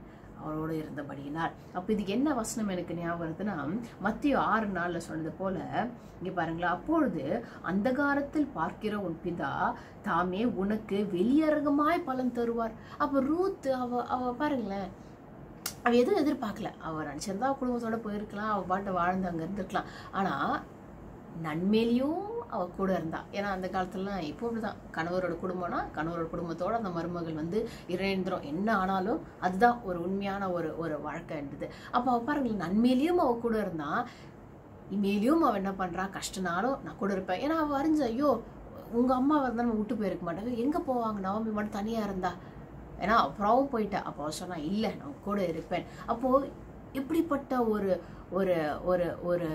அவரோடு இருந்தபடியினார் அப்போ இதுக்கு என்ன வசனம் எனக்கு ஞாபகம் வருதுன்னா மத்திய ஆறு நாளில் சொன்னது போல இங்கே பாருங்களா அப்பொழுது அந்தகாரத்தில் பார்க்கிற உன் பிதா தாமே உனக்கு வெளியரங்கமாய் பலன் தருவார். அப்போ ரூத் அவ அவ பாருங்களேன் அவ எதுவும் எதிர்பார்க்கல. அவ நினச்சிருந்தா குடும்பத்தோட போயிருக்கலாம் அவ பாட்டை வாழ்ந்து அங்கே இருந்திருக்கலாம். ஆனால் நன்மையிலையும் அவள் கூட இருந்தாள் ஏன்னா அந்த காலத்துலலாம் இப்போ அப்படிதான். கணவரோட குடும்பம்னா கணவரோட குடும்பத்தோட அந்த மருமகள் வந்து இணைந்திரும் என்ன ஆனாலும் அதுதான் ஒரு உண்மையான ஒரு ஒரு வாழ்க்கை இருந்தது அப்போ அவள் பாருங்க நன்மையிலையும் அவள் கூட இருந்தா இனிமேலையும் அவள் என்ன பண்ணுறா கஷ்டனாலும் நான் கூட இருப்பேன். ஏன்னா அவள் அறிஞ்ச ஐயோ உங்கள் அம்மா இருந்தா நம்ம விட்டு போயிருக்க மாட்டாங்க. எங்கே போவாங்க? நவம்பி மட்டும் தனியாக இருந்தா. ஏன்னா அப்புறம் போயிட்டா. அப்போ சொன்னால் இல்லை நான் கூட இருப்பேன். அப்போது இப்படிப்பட்ட ஒரு ஒரு ஒரு ஒரு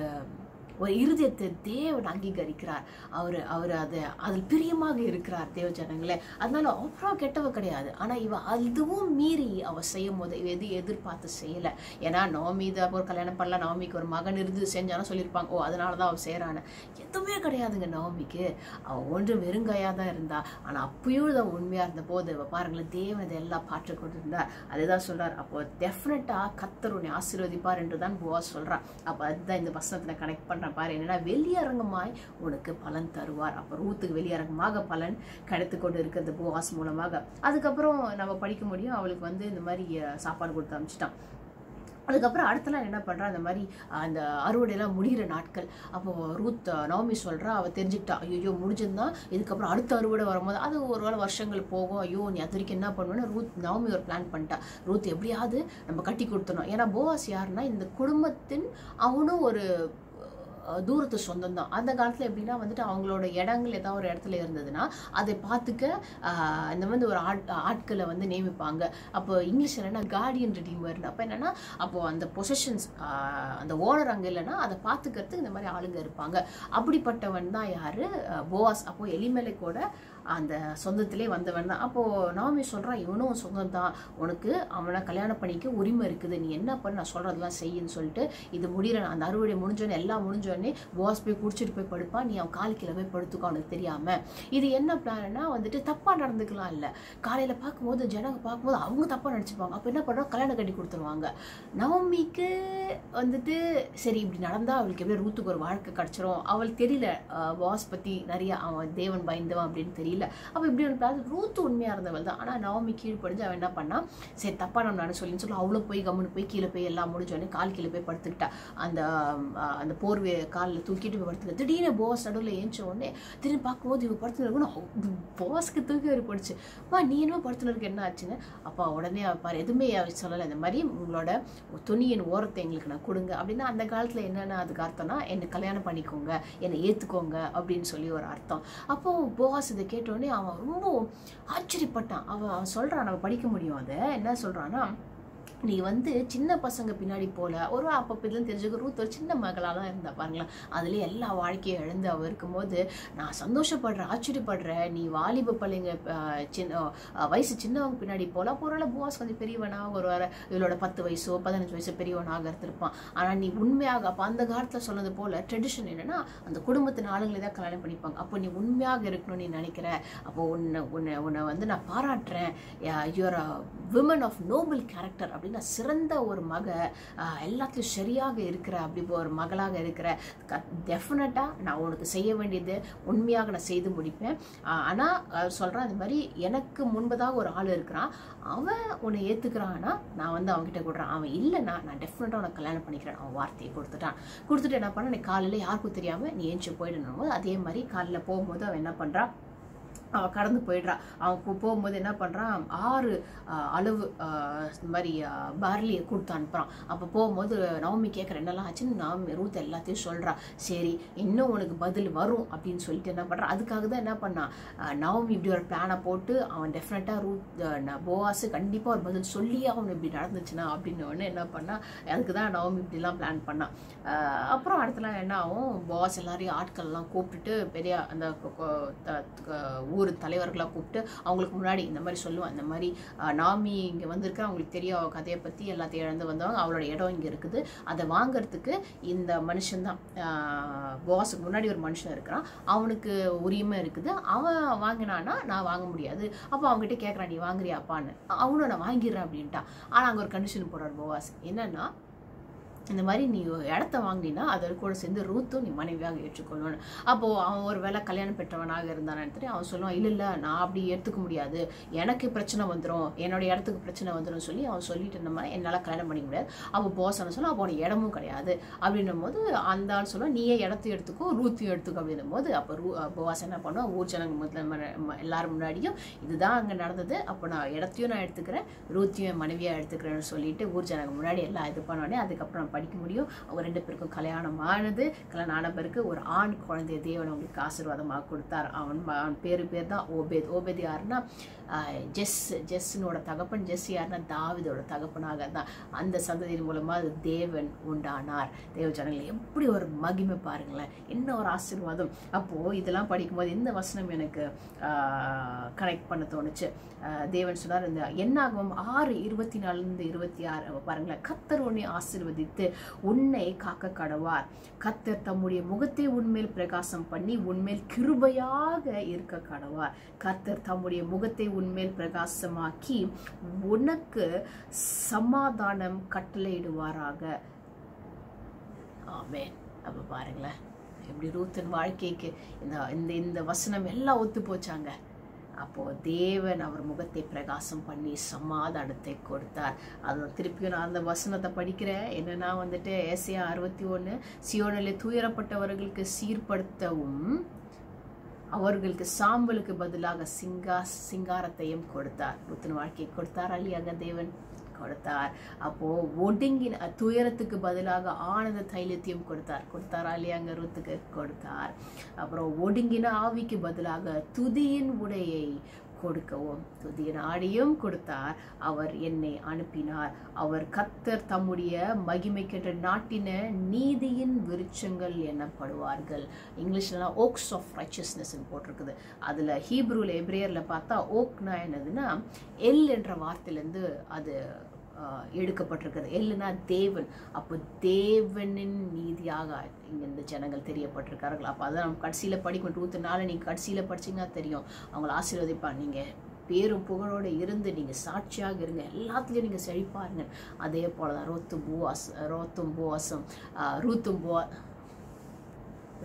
ஒரு இருதயத்தை தேவன் அங்கீகரிக்கிறார். அவர் அவர் அது அதில் பிரியமாக இருக்கிறார் தேவ ஜனங்களே. அதனால அப்புறம் கெட்டவ கிடையாது. ஆனால் இவ அதுவும் மீறி அவ செய்யும் போது இவ எது எதிர்பார்த்து செய்யலை. ஏன்னா நவமி இதாக ஒரு கல்யாணம் பண்ணல நவமிக்கு ஒரு மகன் இருந்து செஞ்சாலும் சொல்லியிருப்பாங்க. ஓ அதனால தான் அவள் செய்கிறான்னு எதுவுமே கிடையாதுங்க நவமிக்கு. அவள் ஒன்று வெறுங்கையாக தான் இருந்தா. ஆனால் அப்பயும் தான் உண்மையாக இருந்த போது பாருங்களேன் தேவன் இதை எல்லாம் பாற்று கொண்டிருந்தார். அதுதான் சொல்கிறார் அப்போ டெஃபினட்டாக கத்தர் உன்னை ஆசீர்வதிப்பார் என்று தான் போவா சொல்றா. அப்போ அதுதான் இந்த வசனத்தில் கனெக்ட் பாரு. என்னன்னா வெளியரங்கமாய் உனக்கு பலன் தருவார். அப்போ ரூத்துக்கு வெளியரங்கமாக பலன் கிடைத்து கொண்டு இருக்கிறது போவாஸ் மூலமாக. அதுக்கப்புறம் நம்ம படிக்க முடியும். அவளுக்கு வந்து இந்த மாதிரி சாப்பாடு கொடுத்து அமிச்சிட்டான். அதுக்கப்புறம் அடுத்த நாள் என்ன பண்ணுறா அந்த மாதிரி அந்த அறுவடையெல்லாம் முடிகிற நாட்கள். அப்போ ரூத் நவமி சொல்கிறா அவள் தெரிஞ்சுக்கிட்டா ஐயோ முடிஞ்சிருந்தா இதுக்கப்புறம் அடுத்த அறுவடை வரும்போது அது ஒரு வேளை வருஷங்கள் போகும். ஐயோ நீ அது வரைக்கும் என்ன பண்ணுவேன்னு ரூத் நவமி ஒரு பிளான் பண்ணிட்டா. ரூத் எப்படியாவது நம்ம கட்டி கொடுத்துடணும். ஏன்னா போவாஸ் யாருன்னா இந்த குடும்பத்தின் அவனும் ஒரு தூரத்து சொந்தம் தான் அந்த காலத்தில் எப்படின்னா வந்துட்டு அவங்களோட இடங்கள் ஏதாவது ஒரு இடத்துல இருந்ததுன்னா அதை பார்த்துக்க இந்த வந்து ஒரு ஆட் ஆட்களை வந்து நியமிப்பாங்க. அப்போ இங்கிலீஷ் என்ன கார்டியன் ரிடீமர் அப்போ என்னென்னா அப்போது அந்த பொசஷன்ஸ் அந்த ஓனர் அங்கே இல்லைன்னா அதை பார்த்துக்கிறதுக்கு இந்த மாதிரி ஆளுங்க இருப்பாங்க. அப்படிப்பட்டவன் தான் யார்? அஹ், போவாஸ். அப்போ எலிமலைக்கோட அந்த சொந்தத்திலே வந்தவன் தான். அப்போது நாமி சொல்கிறான் இவனும் சொந்தம் தான் உனக்கு அவனை கல்யாணம் பண்ணிக்க உரிமை இருக்குது. நீ என்ன பண்ண? நான் சொல்கிறதெல்லாம் செய்யுன்னு சொல்லிட்டு இது முடிகிற அந்த அறுவடை முடிஞ்சோடனே எல்லாம் முடிஞ்சோடனே பாஸ் போய் குடிச்சிட்டு போய் படுப்பான். நீ அவன் கால் கீழே போய் படுத்துக்கோ அவனுக்கு தெரியாமல் இது என்ன பிளான்னா வந்துட்டு தப்பாக நடந்துக்கலாம் இல்லை. காலையில் பார்க்கும்போது ஜனங்க பார்க்கும்போது அவங்க தப்பாக நினச்சிப்பாங்க. அப்போ என்ன பண்ணுறோம் கல்யாணம் கட்டி கொடுத்துருவாங்க. நவமிக்கு வந்துட்டு சரி இப்படி நடந்தால் அவளுக்கு எப்படியும் ரூத்துக்கு ஒரு வாழ்க்கை கிடச்சிரும். அவளுக்கு தெரியல பாஸ் பற்றி நிறையா அவன் தேவன் பயந்தவன் அப்படின்னு தெரியும் தெரியல. அப்போ இப்படி ஒரு பிளான் ரூத்து உண்மையாக இருந்தவள் தான். ஆனால் நவமி கீழ்ப்படிஞ்சு அவன் என்ன பண்ணான் சரி தப்பா நம்ம நட சொல்லின்னு சொல்லி அவ்வளோ போய் கம்முன்னு போய் கீழே போய் எல்லாம் முடிஞ்சோடனே கால் கீழே போய் படுத்துக்கிட்டா. அந்த அந்த போர்வை காலில் தூக்கிட்டு போய் படுத்துக்க திடீர்னு போஸ் நடுவில் ஏஞ்ச உடனே திடீர்னு பார்க்கும்போது இவ படுத்துன்னு போஸ்க்கு தூக்கி வரி போடுச்சு. வா நீ என்னமோ படுத்துனருக்கு என்ன ஆச்சுன்னு? அப்பா உடனே பாரு எதுவுமே சொல்லலை. இந்த மாதிரி உங்களோட துணியின் ஓரத்தை எங்களுக்கு நான் கொடுங்க. அப்படின்னா அந்த காலத்தில் என்னென்ன அதுக்கு அர்த்தம்னா என்னை கல்யாணம் பண்ணிக்கோங்க. என்னை ஏற்றுக்கோங்க அப்படின்னு சொல்லி ஒரு அர்த்தம். அப்போ போஸ் இதை கேட்டோடனே அவன் ரொம்ப ஆச்சரியப்பட்டான். அவன் அவன் சொல்கிறான் நம்ம படிக்க முடியும் அதை. என்ன சொல்கிறான்னா நீ வந்து சின்ன பசங்க பின்னாடி போல ஒரு அப்பப்போ இதெல்லாம் தெரிஞ்சுக்க ரூத் ஒரு சின்ன மகளாக தான் இருந்தா பாருங்களேன். அதுலேயே எல்லா வாழ்க்கையும் இழந்து அவள் இருக்கும்போது நான் சந்தோஷப்படுற ஆச்சரியப்படுறேன். நீ வாலிப பிள்ளைங்க சின்ன வயசு சின்னவங்க பின்னாடி போல ஒரு போஸ் கொஞ்சம் பெரியவனாக ஒரு வர இவளோட பத்து வயசோ பதினஞ்சு வயசு பெரியவனாக இருந்திருப்பான் ஆனால் நீ உண்மையாக அப்போ அந்த காலத்தில் சொன்னது போல ட்ரெடிஷன் என்னென்னா அந்த குடும்பத்தின் ஆளுங்களை தான் கல்யாணம் பண்ணிப்பாங்க. அப்போ நீ உண்மையாக இருக்கணும்னு நீ நினைக்கிற. அப்போ உன்னை உன்னை உன்னை வந்து நான் பாராட்டுறேன். You're a women of noble character அப்படின்னு சிறந்த ஒரு மக எல்லாத்தையும் எல்லாத்துலையும் சரியாக இருக்கிற அப்படி ஒரு மகளாக இருக்கிற டெஃபினட்டாக நான் உனக்கு செய்ய வேண்டியது உண்மையாக நான் செய்து முடிப்பேன். ஆனால் ஆனா அவர் மாதிரி எனக்கு முன்பதாக ஒரு ஆள் இருக்கிறான். அவன் உன்னை ஏற்றுக்கிறான்னா நான் வந்து அவன்கிட்ட கொடுறேன். அவன் இல்லைன்னா நான் டெஃபினட்டாக உனக்கு கல்யாணம் பண்ணிக்கிறேன். அவன் வார்த்தையை கொடுத்துட்டான். கொடுத்துட்டு என்ன பண்ண நீ காலையில் யாருக்கும் தெரியாமல் நீ ஏஞ்சி போயிடணும் போது அதே மாதிரி காலையில் போகும்போது அவன் என்ன பண்ணுறான் அவன் கடந்து போயிடுறான் அவன் போகும்போது என்ன பண்ணுறான் ஆறு அளவு இந்த மாதிரி பார்லியை கொடுத்து அனுப்புகிறான் அப்போ போகும்போது நவமி கேட்குற என்னெல்லாம் ஆச்சுன்னு நவமி ரூத் எல்லாத்தையும் சொல்கிறான் சரி இன்னும் உனக்கு பதில் வரும் அப்படின்னு சொல்லிட்டு என்ன பண்ணுறான் அதுக்காக தான் என்ன பண்ணான் நவமி இப்படி ஒரு பிளானை போட்டு அவன் டெஃபினட்டாக ரூத் போவாஸு கண்டிப்பாக ஒரு பதில் சொல்லியே அவன் இப்படி நடந்துச்சுன்னா அப்படின்னு ஒன்று என்ன பண்ணான் அதுக்கு தான் நவமி இப்படிலாம் பிளான் பண்ணான் அப்புறம் அடுத்தலாம் என்ன ஆகும்? பாஸ் எல்லாரையும் ஆட்கள்லாம் கூப்பிட்டுட்டு பெரிய அந்த ஊர் ஒவ்வொரு தலைவர்களாக கூப்பிட்டு அவங்களுக்கு முன்னாடி இந்த மாதிரி சொல்லுவான் இந்த மாதிரி நாமி இங்கே வந்திருக்கா அவங்களுக்கு தெரியும் அவள் கதையை பற்றி எல்லாத்தையும் இழந்து வந்தவங்க அவளோட இடம் இங்கே இருக்குது. அதை வாங்குறதுக்கு இந்த மனுஷன்தான் பாஸுக்கு முன்னாடி ஒரு மனுஷன் இருக்கிறான். அவனுக்கு உரிமை இருக்குது. அவன் வாங்கினான்னா நான் வாங்க முடியாது. அப்போ அவங்ககிட்ட கேட்குறான் நீ வாங்குறியாப்பான்னு? அவனும் நான் வாங்கிடுறேன் அப்படின்ட்டான். ஆனால் அங்கே ஒரு கண்டிஷன் போடுறார் போவாஸ் என்னன்னா இந்த மாதிரி நீ இடத்த வாங்கினா அதோட கூட சேர்ந்து ரூத்தும் நீ மனைவியாக ஏற்றுக்கொள்ளணும். அப்போது அவன் ஒரு வேளை கல்யாணம் பெற்றவனாக இருந்தான்னு எடுத்துட்டு அவன் சொல்லுவான் இல்லை இல்லை நான் அப்படி எடுத்துக்க முடியாது. எனக்கு பிரச்சனை வந்துடும் என்னோட இடத்துக்கு பிரச்சனை வந்துடும் சொல்லி அவன் சொல்லிட்டு இருந்த மாதிரி என்னால் கல்யாணம் பண்ணிக்க முடியாது. அப்போ போஸ் சொல்ல அப்போ உனக்கு இடமும் கிடையாது. அப்படின்னும் போது அந்த ஆள் சொல்லுவான் நீயே இடத்தையும் எடுத்துக்கோ ரூத்தையும் எடுத்துக்கோ. அப்படின்னும் போது அப்போ ரூ போவாஸ் என்ன பண்ணுவான் ஊர் ஜனங்க முதல்ல ம- ம- எல்லாரும் முன்னாடியும் இதுதான் அங்கே நடந்தது. அப்போ நான் இடத்தையும் நான் எடுத்துக்கிறேன் ரூத்தையும் மனைவியாக எடுத்துக்கிறேன்னு சொல்லிட்டு ஊர் ஜனங்க முன்னாடி எல்லாம் இது பண்ணோடனே அதுக்கப்புறம் படிக்க முடியும். அவங்க ரெண்டு பேருக்கும் கல்யாணம் ஆனது கல்யாணம் ஆன பிறகு ஒரு ஆண் குழந்தைய தேவன் அவங்களுக்கு ஆசீர்வாதமாக கொடுத்தார். அவன் அவன் பேரு பேர் தான் ஓபேத். ஓபேத் யாருன்னா ஜெஸ் ஜெஸ்ஸினோட தகப்பன். ஜெஸ் யாருன்னா தாவிதோட தகப்பனாக தான். அந்த சந்ததியின் மூலமாக அது தேவன் உண்டானார். தேவ ஜனங்களை எப்படி ஒரு மகிமை பாருங்களேன். என்ன ஒரு ஆசீர்வாதம். அப்போது இதெல்லாம் படிக்கும்போது இந்த வசனம் எனக்கு கனெக்ட் பண்ண தோணுச்சு. தேவன் சொன்னார் இந்த என்னாகும்? ஆறு இருபத்தி நாலுலேருந்து இருபத்தி ஆறு. பாருங்களேன். கத்தர் உன்னை ஆசீர்வதித்து உன்னை காக்க கடவார் கத்தர் தம்முடைய முகத்தை உன்மேல் பிரகாசம் பண்ணி உன்மேல் கிருபையாக இருக்க கடவார் கர்த்தர் தம்முடைய முகத்தை உன்மேல் பிரகாசமாக்கி உனக்கு சமாதானம் கட்டளையிடுவாராக. ஆமே அப்ப பாருங்களேன். எப்படி ரூத்தன் வாழ்க்கைக்கு இந்த இந்த இந்த வசனம் எல்லாம் ஒத்து போச்சாங்க அப்போ தேவன் அவர் முகத்தை பிரகாசம் பண்ணி சமாதானத்தை கொடுத்தார். அது திருப்பியும் நான் அந்த வசனத்தை படிக்கிறேன். என்னன்னா வந்துட்டு ஏசியா அறுபத்தி ஒன்று சியோனில் துயரப்பட்டவர்களுக்கு சீர்படுத்தவும் அவர்களுக்கு சாம்பலுக்கு பதிலாக சிங்கா சிங்காரத்தையும் கொடுத்தார். புத்தன் வாழ்க்கையை கொடுத்தார் இல்லையாங்க தேவன்? கொடுத்தார். அப்போ ஒடுங்கின துயரத்துக்கு பதிலாக ஆனந்த தைலத்தையும் கொடுத்தார். கொடுத்தாரா இல்லையாங்க ரூத்துக்கு கொடுத்தார். அப்புறம் ஒடுங்கின ஆவிக்கு பதிலாக துதியின் உடையை கொடுக்கவும் துதியின் ஆடியும் கொடுத்தார். அவர் என்னை அனுப்பினார். அவர் கத்தர் தம்முடைய மகிமைக்கென்ற நாட்டின நீதியின் விருட்சங்கள் எனப்படுவார்கள் இங்கிலீஷ்லாம் ஓக்ஸ் ஆஃப் ரைச்சஸ்னஸ் போட்டிருக்குது. அதில் ஹீப்ரூல எப்ரேயரில் பார்த்தா ஓக்னா என்னதுன்னா எல் என்ற வார்த்தையிலேருந்து அது எடுக்கப்பட்டிருக்கிறது. இல்லைன்னா தேவன் அப்போ தேவனின் நீதியாக இங்கே இந்த ஜனங்கள் தெரியப்பட்டிருக்கார்கள். அப்போ அதான் நம்ம கடைசியில் படிக்கும் ரூத்து நாளை நீங்கள் கடைசியில் படிச்சீங்கன்னா தெரியும். அவங்கள ஆசீர்வதிப்பா நீங்கள் பேரும் புகழோடு இருந்து நீங்கள் சாட்சியாக இருங்க. எல்லாத்துலேயும் நீங்கள் செழிப்பாருங்க. அதே போல தான் ரோத்தும் போவாஸ் ரோத்தும் போவாசம் ரூத்தும் போ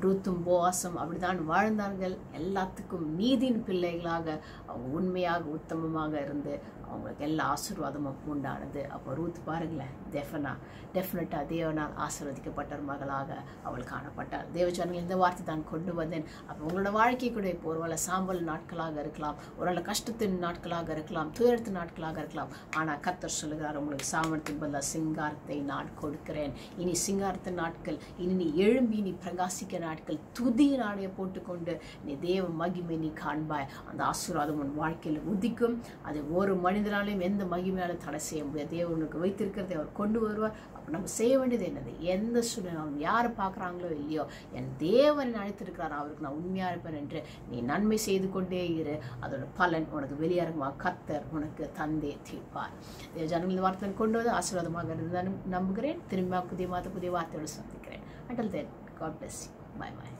ரூத்தும் போவாசம் அப்படிதான் வாழ்ந்தார்கள். எல்லாத்துக்கும் நீதியின் பிள்ளைகளாக அவங்க உண்மையாக உத்தமமாக இருந்து அவங்களுக்கு எல்லா ஆசீர்வாதமும் உண்டானது. அப்போ ரூத் பாருங்களேன் டெஃபனா டெஃபினட்டாக தேவனால் ஆசீர்வதிக்கப்பட்ட ஒரு மகளாக அவள் காணப்பட்டாள். தேவஜானங்கள் இந்த வார்த்தை தான் கொண்டு வந்தேன். அப்போ உங்களோட வாழ்க்கை கூட இப்போ ஒருவேளை சாம்பல் நாட்களாக இருக்கலாம் ஒருவேளை கஷ்டத்தின் நாட்களாக இருக்கலாம் துயரத்தின் நாட்களாக இருக்கலாம். ஆனால் கத்தர் சொல்லுகிறார் உங்களுக்கு சாமத்தின் பதில் சிங்காரத்தை நான் கொடுக்கிறேன். இனி சிங்காரத்தின் நாட்கள் இனி நீ எழும்பி நீ பிரகாசிக்க நாட்கள் துதி நாடைய போட்டுக்கொண்டு நீ தேவ மகிமை நீ காண்பாய். அந்த ஆசீர்வாதம் உன் வாழ்க்கையில் உதிக்கும். அது ஒரு மனிதனாலையும் எந்த மகிமையாலும் தடை செய்ய முடியாது. தேவனுக்கு வைத்திருக்கிறதை அவர் கொண்டு வருவார். அப்போ நம்ம செய்ய வேண்டியது என்னது? எந்த சூழ்நிலும் யார் பார்க்குறாங்களோ இல்லையோ என் தேவன் அழைத்திருக்கிறார். அவருக்கு நான் உண்மையாக இருப்பேன் என்று நீ நன்மை செய்து கொண்டே இரு. அதோட பலன் உனக்கு வெளியரங்கமா கத்தர் உனக்கு தந்தே தீர்ப்பார். தேவ ஜனங்கள் இந்த வார்த்தை கொண்டு வந்து ஆசீர்வாதமாக இருந்தாலும் நம்புகிறேன். திரும்ப புதிய மாத புதிய வார்த்தையோடு சந்திக்கிறேன். Until then God bless bye bye